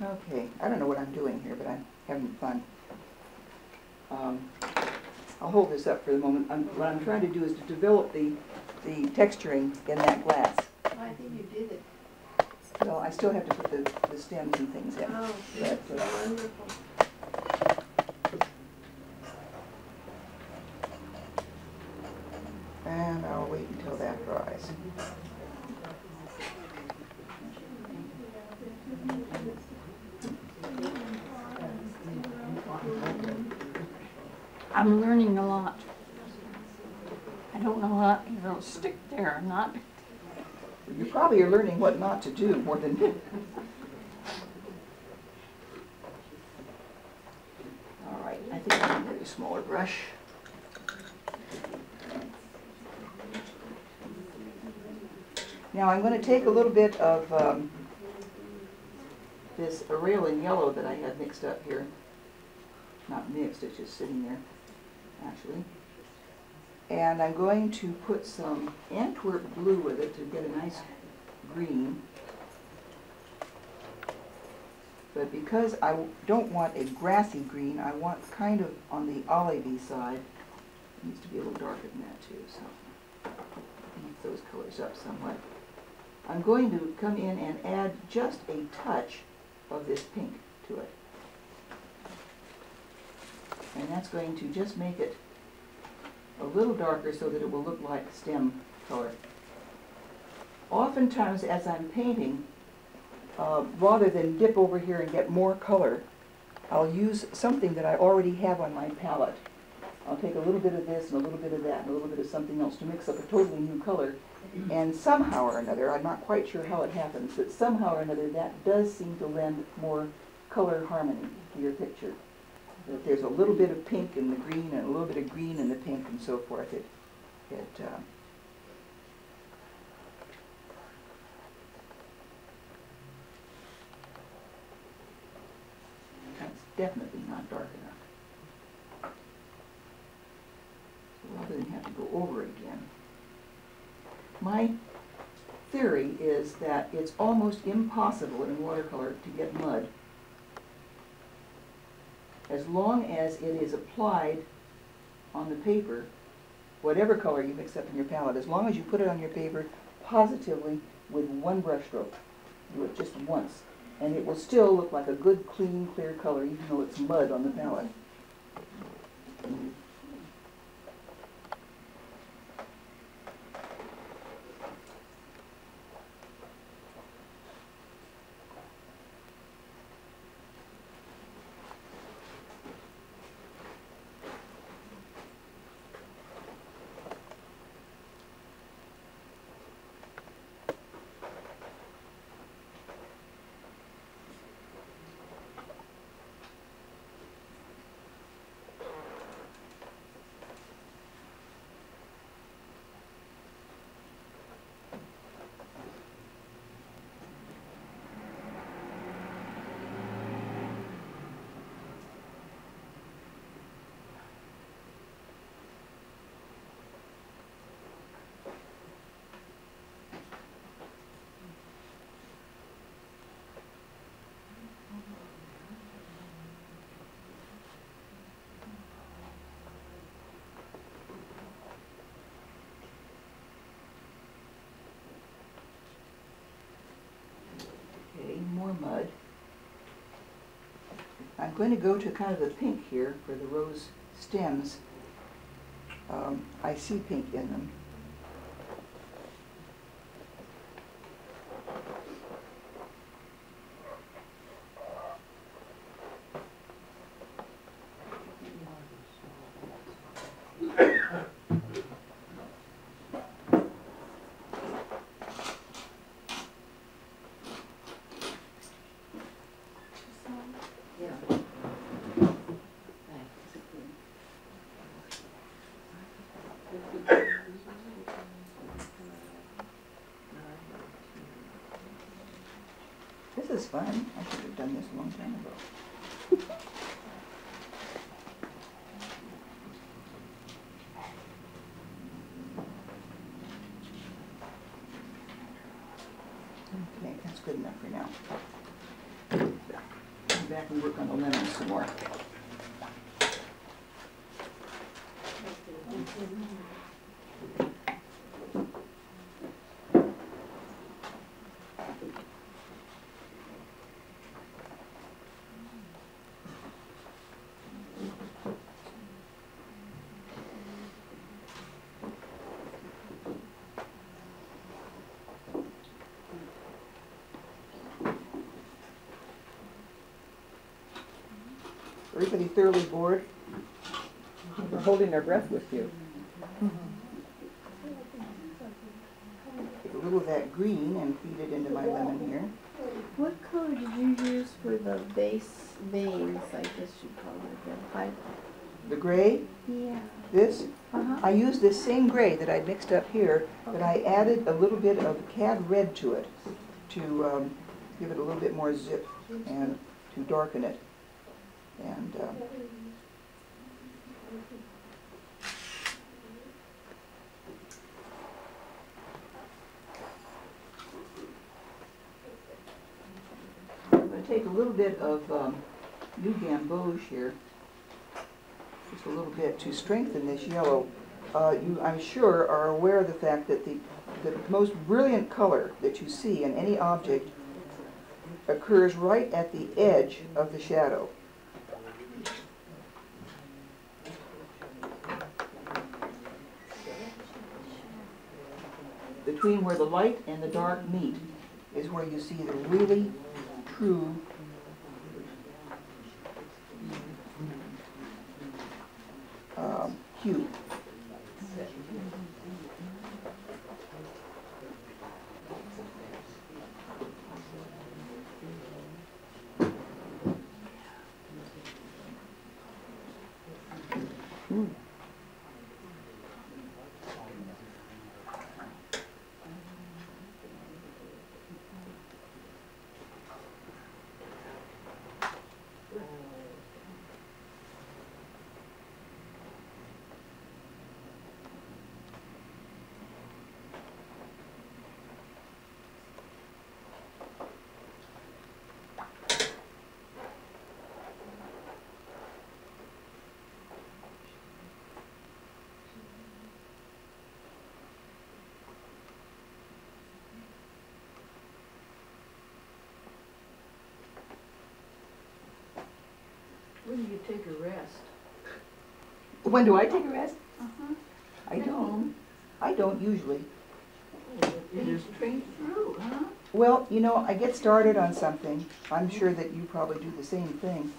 Okay, I don't know what I'm doing here, but I'm having fun. Um, I'll hold this up for the moment. I'm, what I'm trying to do is to develop the, the texturing in that glass. I think you did it. Well, I still have to put the, the stems and things in. Oh, But, uh, wonderful. And I'll wait until that dries. I'm learning a lot. I don't know how, if it'll or not. You probably are learning what not to do more than. All right, I think I need a smaller brush. Now I'm gonna take a little bit of, um, this aureolin yellow that I had mixed up here. Not mixed, it's just sitting there, actually. And I'm going to put some Antwerp blue with it to get a nice green. But because I don't want a grassy green, I want kind of on the olivey side. It needs to be a little darker than that too, so beef those colors up somewhat. I'm going to come in and add just a touch of this pink to it. And that's going to just make it a little darker so that it will look like stem color. Oftentimes, as I'm painting, uh, rather than dip over here and get more color, I'll use something that I already have on my palette. I'll take a little bit of this and a little bit of that and a little bit of something else to mix up a totally new color. And somehow or another, I'm not quite sure how it happens, but somehow or another, that does seem to lend more color harmony to your picture. If there's a little bit of pink in the green and a little bit of green in the pink and so forth, it, it, uh, that's definitely not dark enough. So rather than have to go over again. My theory is that it's almost impossible in watercolor to get mud as long as it is applied on the paper, whatever color you mix up in your palette, as long as you put it on your paper positively with one brush stroke. Do it just once, and it will still look like a good, clean, clear color, even though it's mud on the palette. Okay, more mud. I'm going to go to kind of the pink here for the rose stems. Um, I see pink in them. Yeah. This is fun. I should have done this a long time ago. Okay, that's good enough for now. back and work on the lemons some more. Everybody thoroughly bored? We're holding our breath with you. Take a little of that green and feed it into my lemon here. What color did you use for the base veins, I guess you call it, the pipe? The gray, Yeah. this, Uh-huh. I used this same gray that I'd mixed up here, but I added a little bit of cad red to it to um, give it a little bit more zip and to darken it. And um, I'm going to take a little bit of um, new gamboge here, just a little bit to strengthen this yellow. Uh, You, I'm sure, are aware of the fact that the, the most brilliant color that you see in any object occurs right at the edge of the shadow. Between where the light and the dark meet is where you see the really true um, hue. When do you take a rest? When do I take a rest? Uh-huh. I don't. I don't usually. You just through, huh? Well, you know, I get started on something, I'm sure that you probably do the same thing.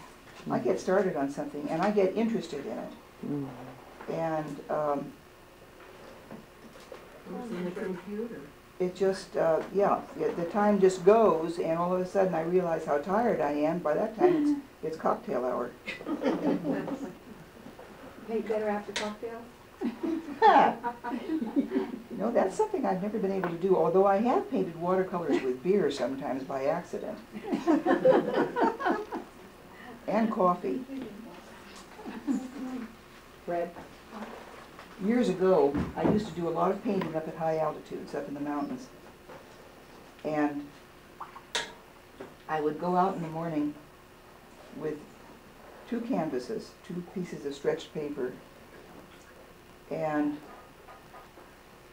I get started on something and I get interested in it. And um, What's in the computer? it just, uh, yeah, yeah, the time just goes and all of a sudden I realize how tired I am. By that time, it's, it's cocktail hour. Paint better after cocktails? You know, that's something I've never been able to do, although I have painted watercolors with beer sometimes by accident. And coffee. Red. Years ago, I used to do a lot of painting up at high altitudes, up in the mountains. And I would go out in the morning with two canvases, two pieces of stretched paper, and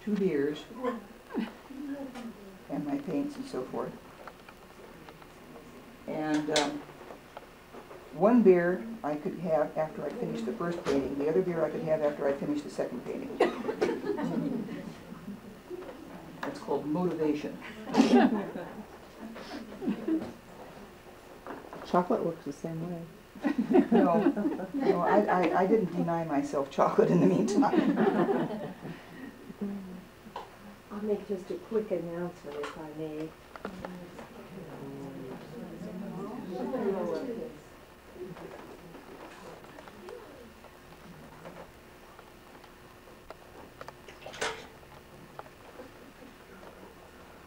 two beers, and my paints and so forth. And um, one beer I could have after I finished the first painting, the other beer I could have after I finished the second painting. That's called motivation. Chocolate works the same way. No, no, I, I, I didn't deny myself chocolate in the meantime. I'll make just a quick announcement if I may.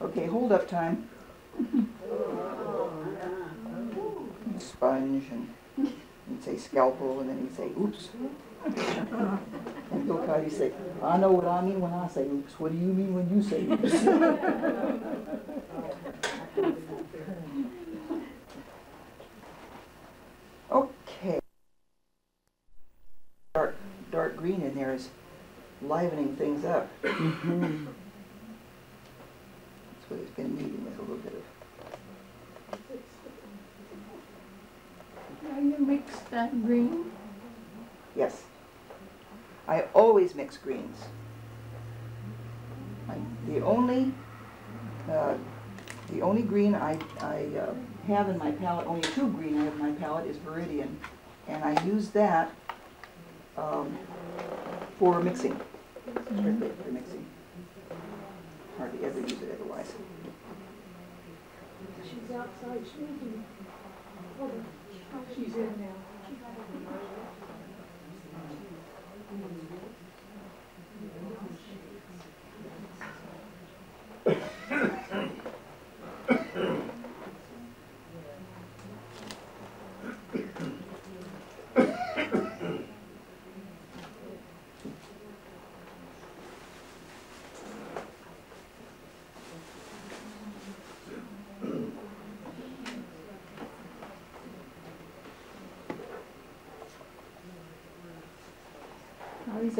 Okay, hold up time. sponge and he'd say scalpel and then he'd say oops. and Bill Cosby say, I know what I mean when I say oops. What do you mean when you say oops? okay. Dark, dark green in there is livening things up. Mm-hmm. I- The only, uh, the only green I, I uh, have in my palette, only two green I have in my palette is Viridian. And I use that um, for mixing, strictly for mixing. Hardly ever use it otherwise. She's outside. Hold on. She's in now.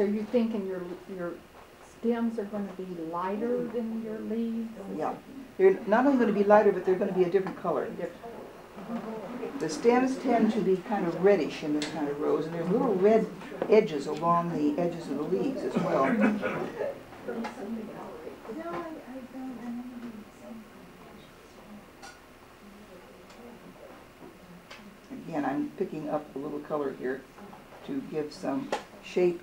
Now, you're thinking your, your stems are gonna be lighter than your leaves? Yeah, they're not only gonna be lighter, but they're gonna be a different color. The stems tend to be kind of reddish in this kind of rose, and there's little red edges along the edges of the leaves as well. Again, I'm picking up a little color here to give some shape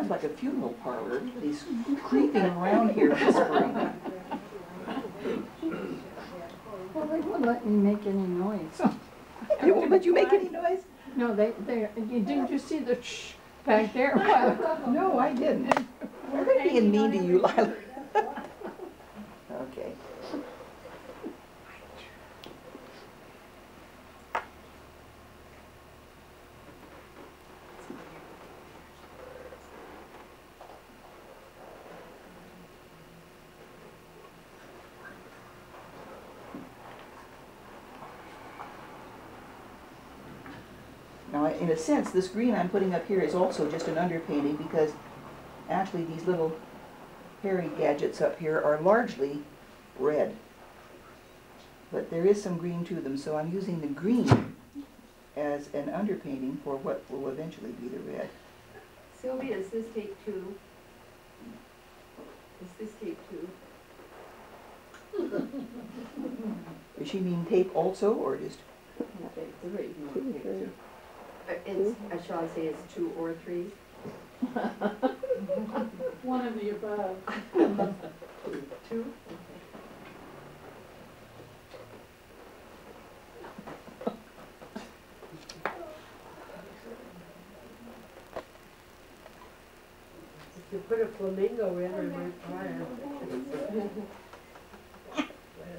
Sounds like a funeral parlor, these creeping around here whispering. well, they won't let me make any noise. They won't let you make any noise? No, they, they, you- didn't you see the shh back there? No, I didn't. We're being mean to you, Lila. Okay. Now, in a sense, this green I'm putting up here is also just an underpainting because actually these little hairy gadgets up here are largely red. But there is some green to them, so I'm using the green as an underpainting for what will eventually be the red. Sylvia, is this take two? Is this take two? Does she mean tape also, or just, Take three. Uh, It's, uh, shall I say it's two or three? One of the above. Two? If you put a flamingo in, it might fire.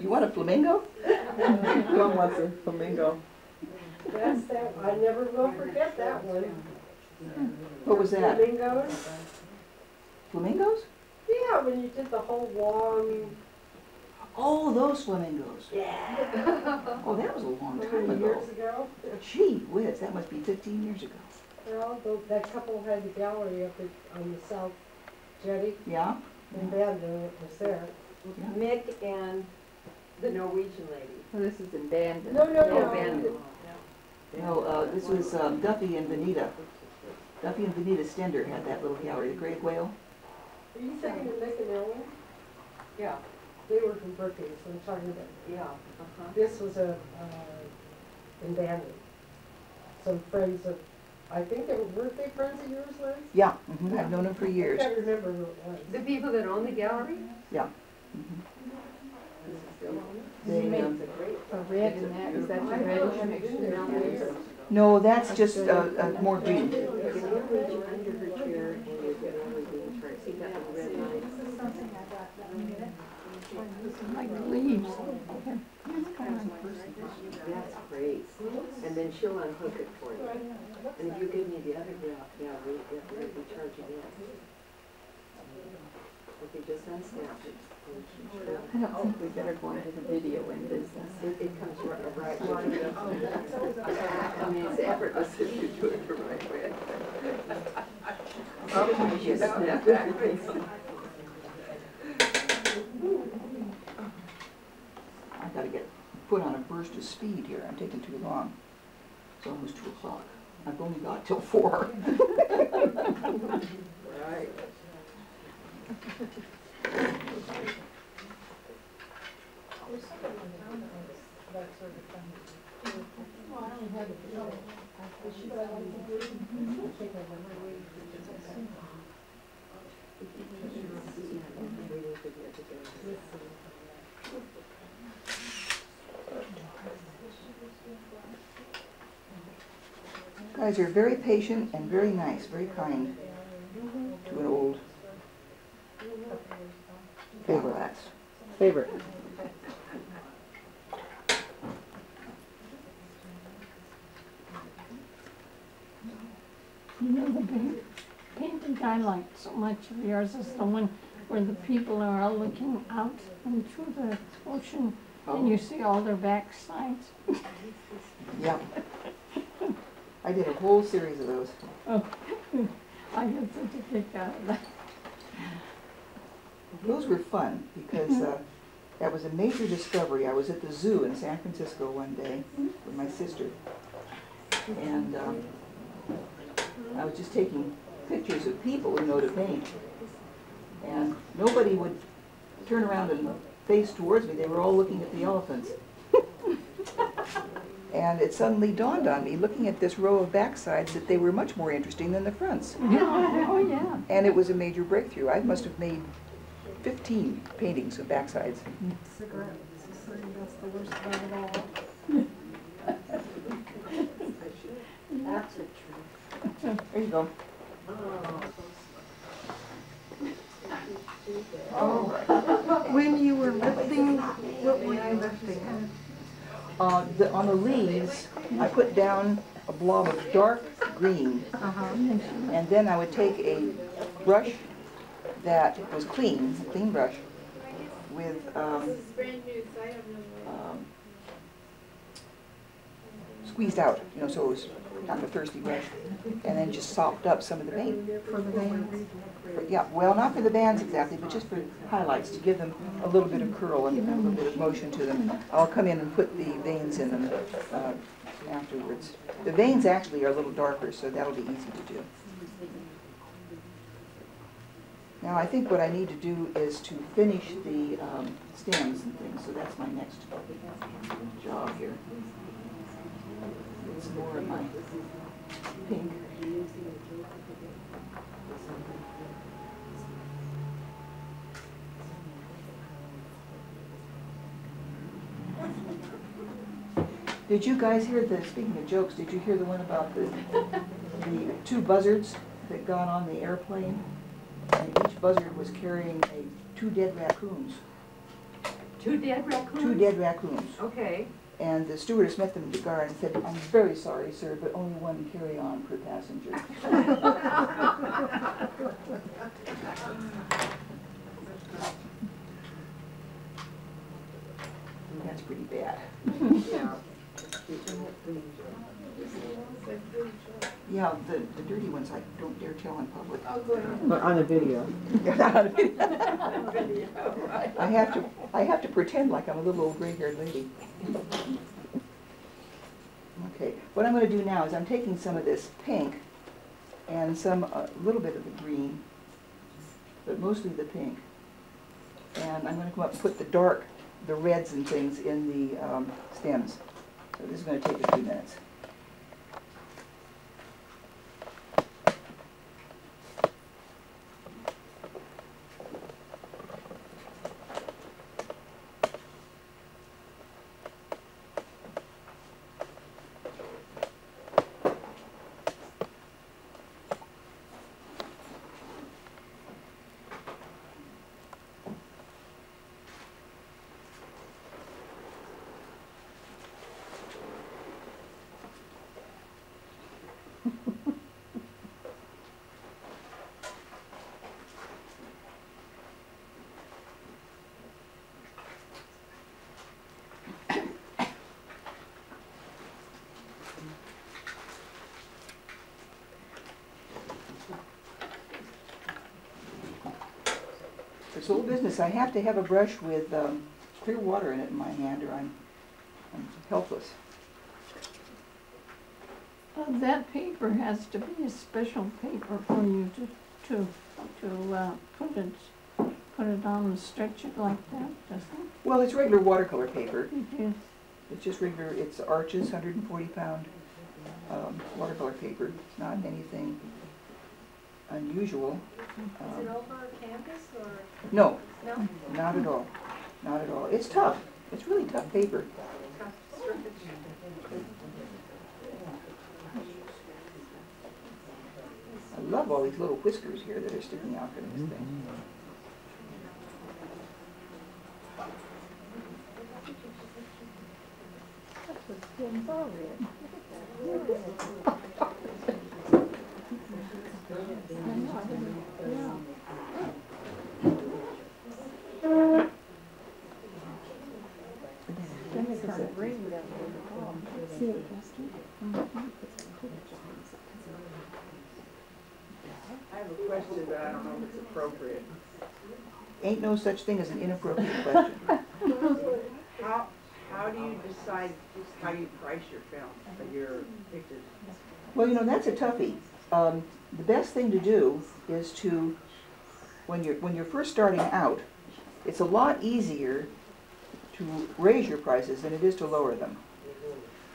you want a flamingo? John wants a flamingo. That's that, I never will forget that one. What was that? Flamingos? Flamingos? Yeah, when you did the whole long, Oh, those flamingos. yeah, Oh, that was a long time many ago. years ago? Gee whiz, that must be fifteen years ago. Well, tho- that couple had the gallery up at, on the south jetty, Yeah? and Bandon was there. Mick and the Norwegian lady. Well, this is in Bandon. No, no, Oh, no. Bandon. No, uh, this was um, Duffy and Benita. Duffy and Benita Stender had that little gallery, the Great Whale. Are you thinking of Nick and Ellen? Yeah, They were from Brookings, I'm talking about. yeah, uh-huh. This was a, uh, in Bandon. Some friends of, I think they were, weren't they friends of yours, Liz? Yeah, mhm, I've known him for years. I can't remember who it was. The people that own the gallery? Yeah. Mhm. Is it still on it? They, um, It's a red and that, is that your reddish? No, that's just, uh, uh, more green. If you reach under her chair and you get over the chart, see that little red line? Like leaves. That's great. And then she'll unhook it for you. And if you give me the other graph, yeah, we, yeah, we're gonna be charging it. If you just unsnap it. And she'll- I don't think we better go into the video in business. It, it comes right, right with you. I mean, it's effortless if you do it the right way. Oh, you just snap backwards. I gotta get put on a burst of speed here, I'm taking too long. It's almost two o'clock. I've only got till four. Right. Guys are very patient and very nice, very kind to an old favorite. Favorite. You know, the paint- painting I like so much of yours is the one where the people are all looking out into the ocean and you oh. see all their backsides. Yeah. I did a whole series of those. Oh, I get such a kick out of that. Those were fun because uh, that was a major discovery. I was at the zoo in San Francisco one day with my sister. And um, I was just taking pictures of people know to paint. And nobody would turn around and face towards me. They were all looking at the elephants. And it suddenly dawned on me, looking at this row of backsides, that they were much more interesting than the fronts. Oh, yeah. And it was a major breakthrough. I must have made 15 paintings of backsides. That's a true. There you go. When you were lifting, what were you lifting? Uh, the, on the leaves, I put down a blob of dark green, and then I would take a brush that was clean, a clean brush, with um, um, squeezed out, you know, so it was not a thirsty brush, and then just sopped up some of the paint. For the bands? For- Yeah, well, not for the bands exactly, but just for highlights, to give them a little bit of curl and a little bit of motion to them. I'll come in and put the veins in them uh, afterwards. The veins actually are a little darker, so that'll be easy to do. Now, I think what I need to do is to finish the um, stems and things, so that's my next job here. It's more of my pink. Did you guys hear the, speaking of jokes, did you hear the one about the, the two buzzards that got on the airplane? And each buzzard was carrying a, two dead raccoons, Two dead raccoons? two dead raccoons. Okay. And the stewardess met them in the car and said, I'm very sorry, sir, but only one carry-on per passenger. That's pretty bad. Yeah. Yeah, the, the dirty ones I don't dare tell in public. But on a video. I have to, I have to pretend like I'm a little old gray-haired lady. Okay, what I'm gonna do now is I'm taking some of this pink and some, a little bit of the green, but mostly the pink. And I'm gonna come up and put the dark, the reds and things in the um, stems. So this is gonna take a few minutes. This old business, I have to have a brush with um, clear water in it in my hand or I'm I'm helpless. Uh, That paper has to be a special paper for you to, to, to, uh, put it, put it on and stretch it like that, doesn't it? Well, it's regular watercolor paper. it? Is. It's just regular, it's Arches, hundred and forty pound um, watercolor paper. It's not anything unusual. Is it Um, over canvas or, No, no? not at all, not at all. It's tough. It's really tough paper. I love all these little whiskers here that are sticking out from this thing. That's what stems are red. I know, I didn't- yeah. Then they turn green, that's the problem. See it, I have a question, but I don't know if it's appropriate. Ain't no such thing as an inappropriate question. How, how do you decide how you price your films, or your pictures? Well, you know, that's a toughie. Um, the best thing to do is to, when you're, when you're first starting out, it's a lot easier to raise your prices than it is to lower them.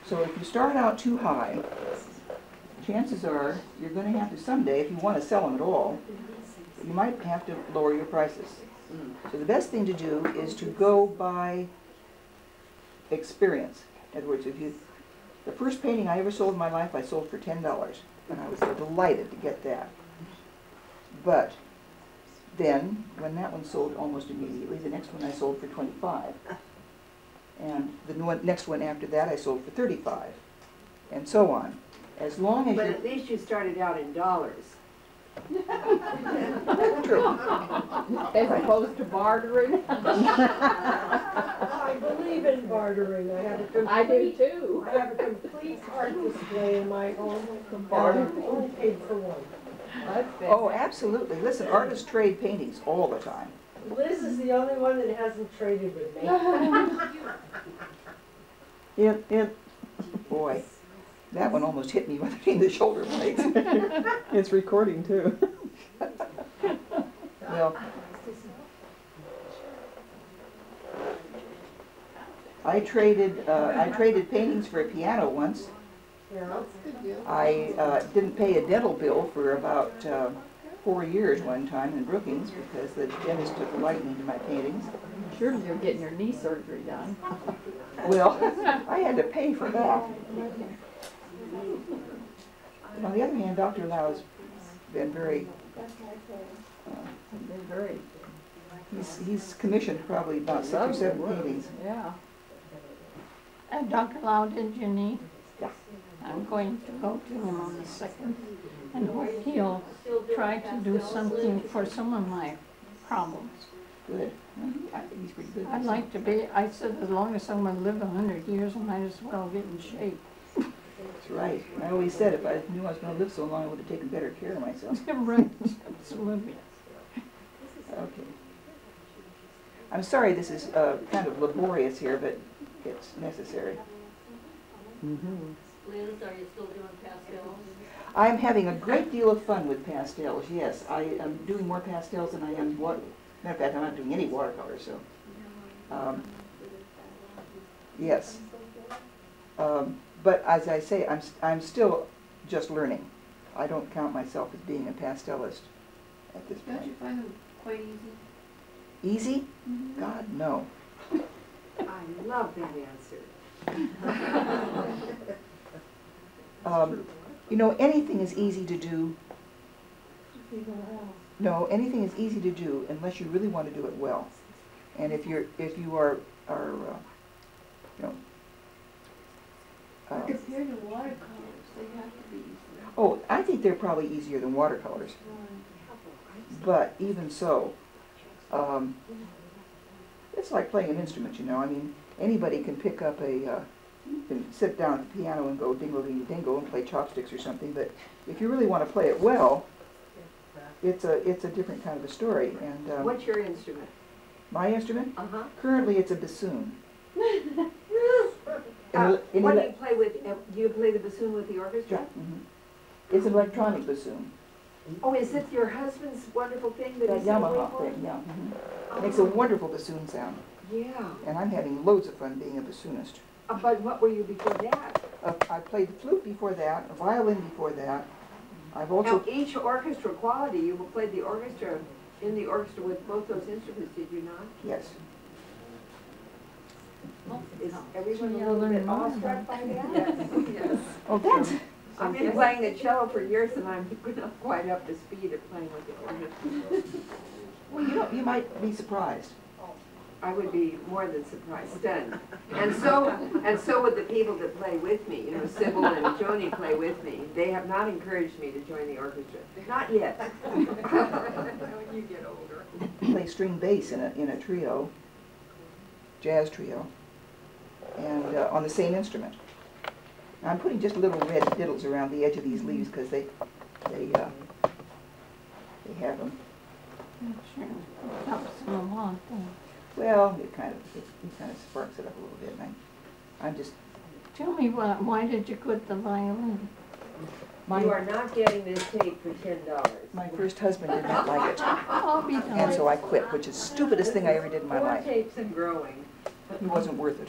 So if you start out too high, chances are you're gonna have to someday, if you wanna sell them at all, you might have to lower your prices. So the best thing to do is to go by experience. In other words, if you, the first painting I ever sold in my life, I sold for ten dollars, and I was delighted to get that. But then, when that one sold almost immediately, the next one I sold for twenty-five. And the one, next one after that, I sold for thirty-five, and so on. As long as But at least you started out in dollars. True, As opposed to bartering. I believe in bartering. I have a complete. I do too. I have a complete art display in my home, and barter. I only paid for one. That's oh, absolutely, listen, artists trade paintings all the time. Liz is the only one that hasn't traded with me. It, it, boy, that one almost hit me between the shoulder blades. It's recording too. Well, I traded, uh, I traded paintings for a piano once. Yeah. I, uh, didn't pay a dental bill for about, uh, four years one time in Brookings because the dentist took a liking to my paintings. Surely you're getting your knee surgery done. Well, I had to pay for that. On the other hand, Dr. Lau's been very, uh, They're very, he's, he's commissioned probably about six or seven paintings. yeah. And Dr. Lau did you need? Yeah. I'm going to go to him on the second and hope he'll try to do something for some of my problems. Good. I think he's pretty good. I'd like to be, I said, as long as I'm gonna live a hundred years, I might as well get in shape. That's right. I always said if I knew I was gonna live so long, I would have taken better care of myself. Right, absolutely. Okay. I'm sorry this is, uh, kind of laborious here, but it's necessary. Mm -hmm. Liz, are you still doing pastels? I'm having a great deal of fun with pastels, yes. I am doing more pastels than I am what, matter of fact, I'm not doing any watercolors, so. um, Yes. Um, But as I say, I'm, I'm still just learning. I don't count myself as being a pastelist at this point. Don't you find them quite easy? Easy? God, no. I love that answer. Um, You know, anything is easy to do. No, anything is easy to do unless you really want to do it well. And if you're, if you are, are, uh, you know, uh, Compared to watercolors, they have to be easy. Oh, I think they're probably easier than watercolors, but even so, um, it's like playing an instrument, you know, I mean, anybody can pick up a, uh, can sit down at the piano and go dingle dingle dingle and play chopsticks or something, but if you really want to play it well, it's a, it's a different kind of a story, and, um, What's your instrument? my instrument, Uh-huh. currently it's a bassoon. Uh, In What do you play with, uh, do you play the bassoon with the orchestra? Mhm. It's an electronic bassoon, Oh, is it your husband's wonderful thing that so Yamaha thing, yeah. mhm. Makes a wonderful bassoon sound, Yeah, and I'm having loads of fun being a bassoonist. Uh, but what were you before that? Uh, I played the flute before that, a violin before that. I've also Now, each orchestra quality, you played the orchestra, in the orchestra with both those instruments, did you not? yes, Is oh. everyone a little bit awestruck by that? Yes. oh, that's, I've been playing the cello for years and I'm not quite up to speed at playing with the orchestra. well, you know, you might be surprised. I would be more than surprised, stunned. And so, and so would the people that play with me, you know, Sybil and Joni play with me. They have not encouraged me to join the orchestra, not yet. When you get older. Play string bass in a, in a trio, jazz trio, and, uh, on the same instrument. I'm putting just little red diddles around the edge of these leaves, because they, they, uh, they have them. Sure, helps them a lot, though. Well, it kind of, it, it kind of sparks it up a little bit, and I, I'm just, Tell me what, why did you quit the violin? my, You are not getting this tape for ten dollars. my first husband did not like it, I'll be and so I quit, which is the stupidest thing I ever did in my life. tapes and growing. It wasn't worth it.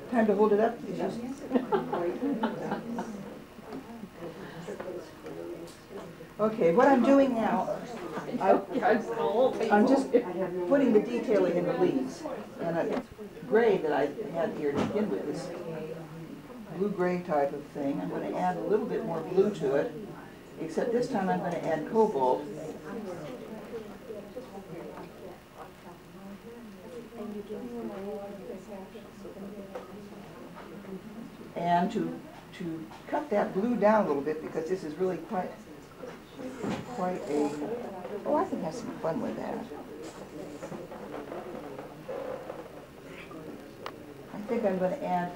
time to hold it up? Okay, what I'm doing now, I, I'm just putting the detailing in the leaves. And a gray that I had here to begin with, this blue-gray type of thing, I'm gonna add a little bit more blue to it, except this time I'm gonna add cobalt. And to, to cut that blue down a little bit, because this is really quite, quite a, oh, I can have some fun with that. I think I'm gonna add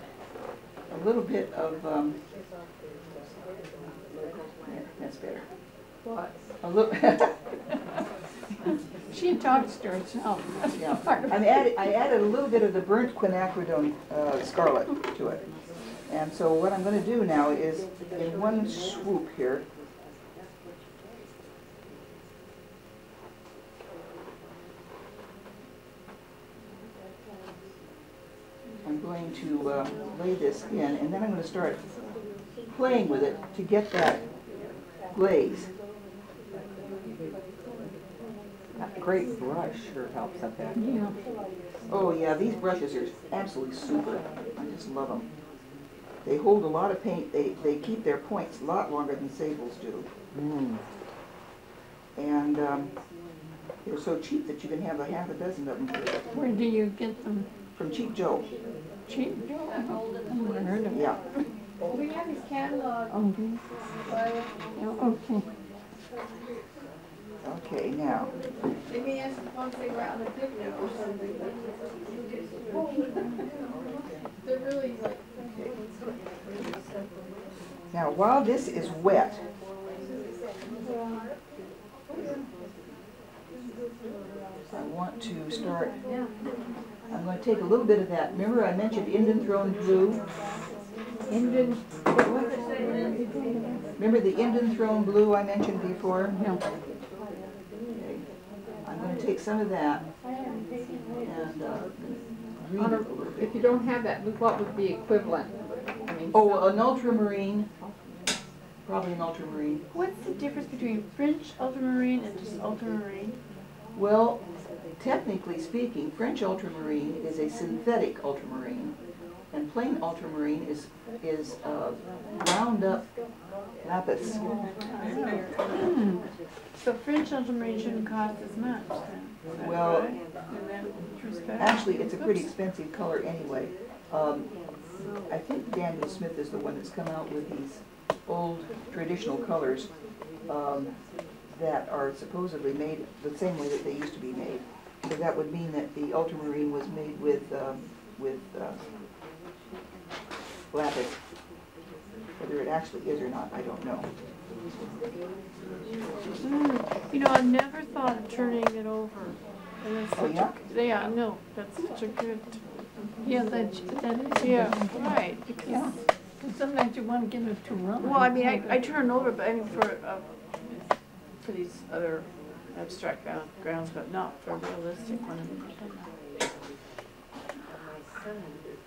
a little bit of, um, yeah, that's better. What? A little, She talks to herself. yeah. I'm added, I added a little bit of the burnt quinacridone, uh, scarlet to it. And so what I'm gonna do now is, in one swoop here, I'm going to uh, lay this in, and then I'm gonna start playing with it to get that glaze. That great brush sure helps up there. Yeah, Oh yeah, these brushes are absolutely super. I just love them. They hold a lot of paint. They, they keep their points a lot longer than sables do. Mm. And um, they're so cheap that you can have a half a dozen of them where do you get them from Cheap Joe. cheap? Joe? Never heard of it. Yeah. We have his catalog, Oh. Yeah, okay. Okay, now, they may ask once they were out on a picnic or something. They're really like. Now while this is wet, I want to start, I'm gonna take a little bit of that, remember I mentioned Indanthrone Blue? Indian, Remember the Indanthrone Blue I mentioned before? no, Okay. I'm gonna take some of that and, uh, green it a little bit. if you don't have that, what would be equivalent? I mean, Oh, an ultramarine, probably an ultramarine. What's the difference between French ultramarine and just ultramarine? Well, technically speaking, French ultramarine is a synthetic ultramarine, and plain ultramarine is, is uh, ground up lapis. Hmm. So French ultramarine shouldn't cost as much then? Well, right? In that respect? Actually, it's a pretty expensive color anyway. Um, I think Daniel Smith is the one that's come out with these old traditional colors um, that are supposedly made the same way that they used to be made. So that would mean that the ultramarine was made with, um, with uh, lapis. Whether it actually is or not, I don't know. Mm, You know, I never thought of turning it over. And it's Oh, such yeah? a, yeah, no, that's such a good, Yeah, that, that is. yeah, right, Yeah. because, Sometimes you want to get it to run. well, I mean, I, I turn over, but I mean, for, uh, for these other abstract ground- grounds, but not for realistic ones.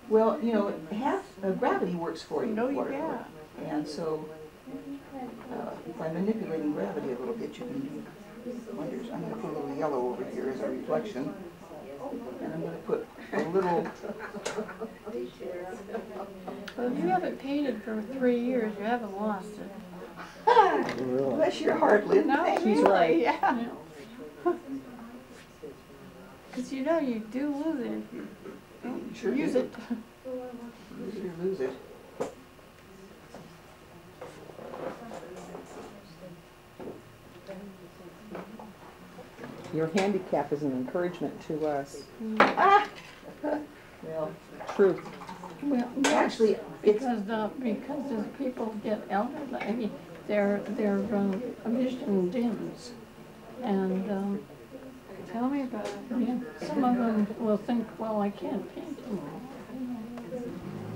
Well, you know, half, uh, gravity works for you. No, you- water yeah. And so, uh, by manipulating gravity a little bit, you can do wonders. I'm gonna put a little yellow over here as a reflection. And I'm gonna put a little, Well, if you haven't painted for three years, you haven't lost it. bless your heart, Lynn. No, Thank you. really, yeah. Cause you know you do lose it if you don't Sure use it. Use it or lose it. Your handicap is an encouragement to us. Ah! Well, Truth. Well, actually, it's, Because, uh, because as people get elderly, I mean, their, their, um, vision dims. And, um, Tell me about it. yeah, some of them will think, well, I can't paint anymore.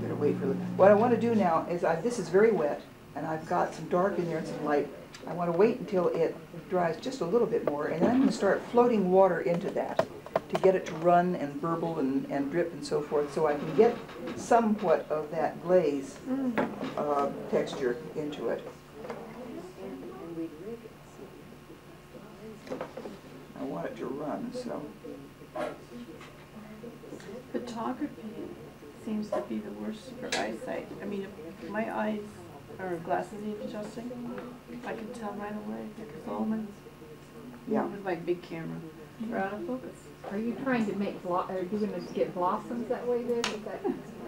better wait for the, what I wanna do now is I, this is very wet, and I've got some dark in there and some light. I wanna wait until it dries just a little bit more, and then I'm gonna start floating water into that to get it to run and burble and, and drip and so forth, so I can get somewhat of that glaze, uh, texture into it. I want it to run, so. Photography seems to be the worst for eyesight. I mean, if my eyes or glasses need adjusting, I can tell right away because all my, Yeah. with my big camera, they're out of focus. are you trying to make, blo- are you gonna get blossoms that way then? Is that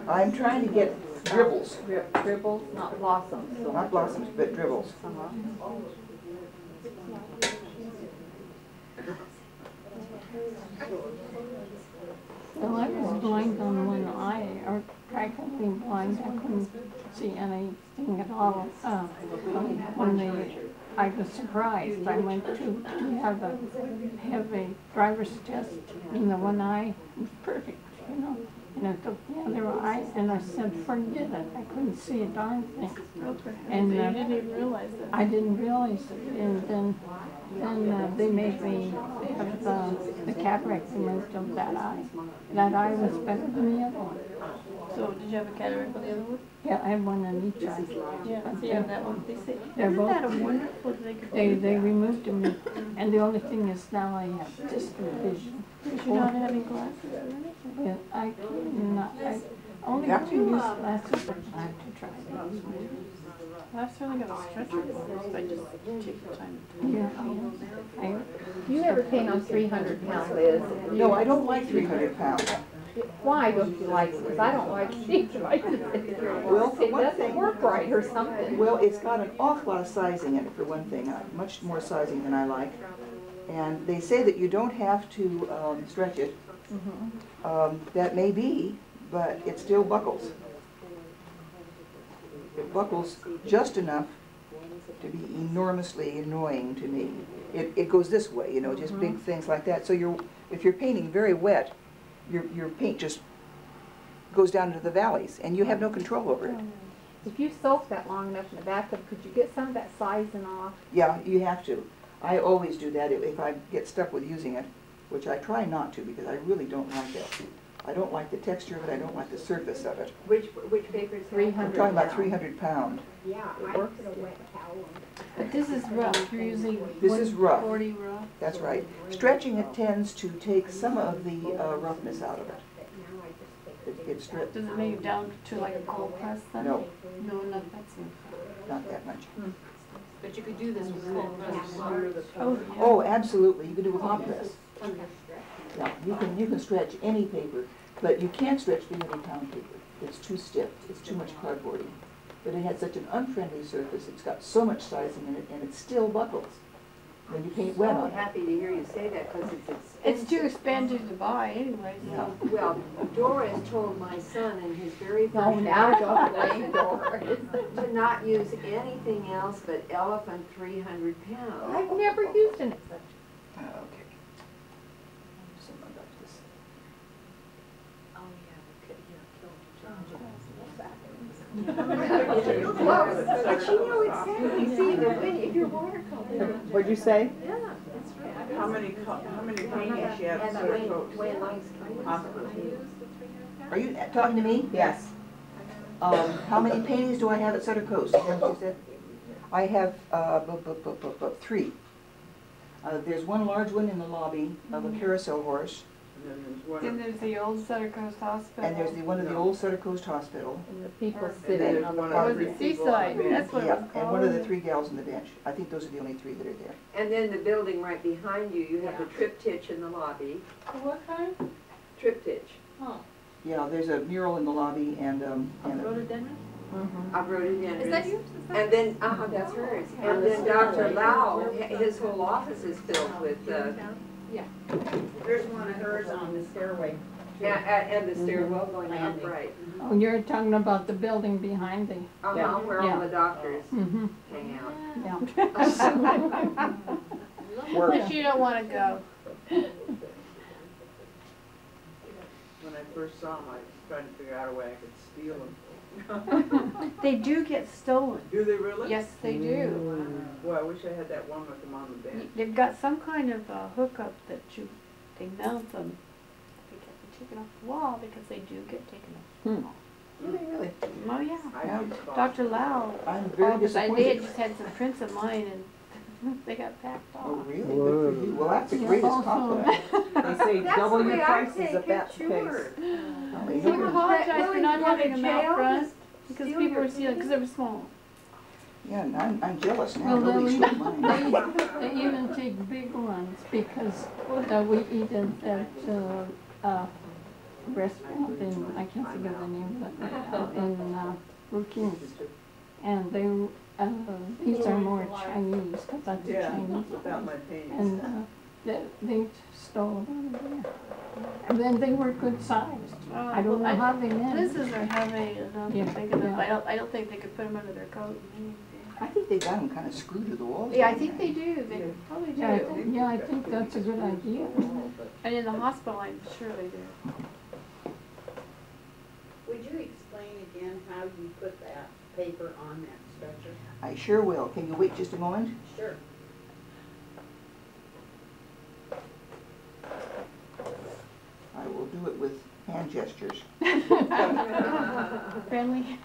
I'm trying to get dribbles, dri- dribbles, not blossoms? so- not blossoms, but dribbles. Uh-huh. Well, I was blind on one eye, or practically blind, I couldn't see anything at all. Uh, When they, I was surprised, I went to, to have a, have a driver's test in the one eye, was perfect, you know? And I took the other eye, and I said, forget it, I couldn't see a darn thing. And, You uh, didn't even realize that. I didn't realize it, and then, then uh, they made me have the, the cataract removed of that eye. That eye was better than the other one. So did you have a cataract for the other one? Yeah, I have one on each eye. Yeah, But yeah, they- that one, they say, They're isn't that a wonderful could They, they removed them, and the only thing is now I have distant vision. Did you not have any glasses or anything? But I cannot, I only Yeah. have to use glasses, but I have to try those. Last time I got a stretcher for I just take the time. Yeah, I, You never paint on three hundred pound Liz. No, I don't like three hundred pounds. Why don't you like it? Because I don't like it. I Well, for It one doesn't thing- work right or something. Well, it's got an awful lot of sizing in it, for one thing, uh, much more sizing than I like. And they say that you don't have to um, stretch it. Um, That may be, but it still buckles. It buckles just enough to be enormously annoying to me. It, it goes this way, you know, just big things like that. So you're, if you're painting very wet, your, your paint just goes down into the valleys and you have no control over it. If you soak that long enough in the bathtub, could you get some of that sizing off? Yeah, you have to. I always do that if, if I get stuck with using it, which I try not to because I really don't like it. I don't like the texture of it, I don't like the surface of it. Which, which paper is that? Three I'm hundred talking about pound. three hundred pound. Yeah, It I works. put a wet towel on. But this is rough, you're using This is rough. one forty rough. That's right. Stretching it tends to take some of the uh, roughness out of it. But now I just take It the gets stripped, Does it make it down to like a cold press then? no, No, not that's not that much. But you could do this with cold press. Oh, yeah. Oh, absolutely, you can do a hot press. Yeah, you can, you can stretch any paper, but you can't stretch three hundred pound paper. It's too stiff, it's too much cardboarding. But it has such an unfriendly surface, it's got so much sizing in it, and it still buckles when you paint wet I'm happy to hear you say that, because it's expensive. It's too expensive to buy anyway, Yeah. so. Well, Doris told my son in his very No, first now don't blame Doris. to not use anything else but elephant three hundred pounds. I've never used an Ah, Okay. Some about this. But you know, it's sad, you see, the when, if you're watercolor. What'd you say? Yeah. How many, how many paintings you have And to the way, coats? way lights come in. Are you talking to me? Yes. Um, how many paintings do I have at Sutter Coast? Is that what you said? I have, uh, three. Uh, there's one large one in the lobby of a carousel horse, And then there's one. Then there's the old Sutter Coast Hospital. and there's the one of the old Sutter Coast Hospital. And the people And sitting there's on the one Oh, of the the people on seaside, the that's what it Yeah, was called. and one of the three gals on the bench. I think those are the only three that are there. And then the building right behind you, you have the triptych in the lobby, What kind? triptych, Yeah, there's a mural in the lobby and, um, and a- Rhododendron? Mhm. of rhododendrons. Is that yours? Is that- And then, uh-huh, that's hers. And then Dr. Lau, his whole office is filled with, uh, There's one of hers on the stairway. and, and the stairwell going up, Landing. right. Oh, you're talking about the building behind the, Uh-huh, where all the doctors mm-hmm, hang out. yeah. But you don't wanna go. When I first saw them, I was trying to figure out a way I could steal them. They do get stolen. Do they really? Yes, they do. Boy, I wish I had that one with them on the bench. They've got some kind of uh, hookup that you, they mount them. They get them taken off the wall because they do get taken off. the Really, really? Oh, yeah. I Dr. Lau, I'm very office, I, they had just had some prints of mine and they got packed off. Oh, off. really? Good for you. Well, that's the greatest compliment. They say That's double the your way I prices take at that it, pace. sure. Oh, We you- apologize for Willing not to go to having them out jail, front just because steal people your were stealing, because they were small. Yeah, and I'm, I'm jealous now. Well, then Nobody we, stole mine. they, they even take big ones because, uh, we eat at, that uh, uh, restaurant in, I can't think of the name, but, uh, in, uh, Brookings. And they, uh, these are more Chinese, cause that's a Yeah, Chinese. without my paintings. And, uh, they, they stole them out. And then they were good sized. I don't know how they managed. This is are heavy enough Yeah, to take them, yeah. I don't, I don't think they could put them under their coat. I think they got them kind of screwed to the wall. Yeah, I think they? they do, they probably Yeah, I do. think- yeah, I think that's a good idea. And in the hospital, I'm sure they do. Would you explain again how you put that paper on that stretcher? I sure will. Can you wait just a moment? Sure. I will do it with hand gestures. Friendly.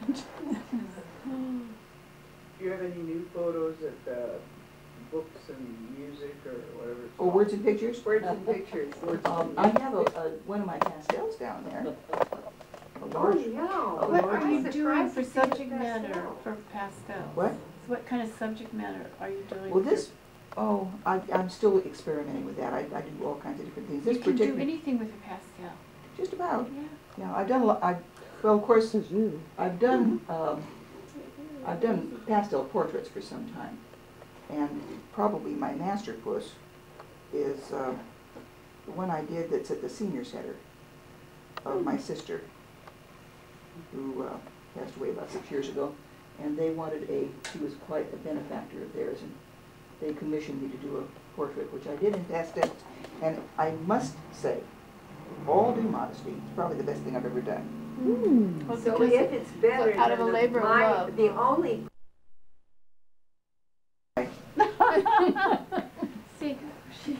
Do you have any new photos at, uh, books and music or whatever Or Oh, called? words and pictures? Words and pictures. Um, I have a, a, one of my pastels down there. A oh, yeah. What are you doing for to see the subject matter for pastel? what? What kind of subject matter are you doing? Well, this, oh, I, I'm still experimenting with that. I, I do all kinds of different things. This You can do anything with a pastel, just about, yeah. yeah. I've done a lot, I, well, of course, I've done, um, I've done pastel portraits for some time. And probably my masterpiece is, uh, the one I did that's at the senior center of my sister, who, uh, passed away about six years ago and they wanted a, She was quite a benefactor of theirs, and they commissioned me to do a portrait, which I did in pastel. And I must say, all due modesty, it's probably the best thing I've ever done. Mm. Well, so if it's better out of a labor of my, love. the only. See, she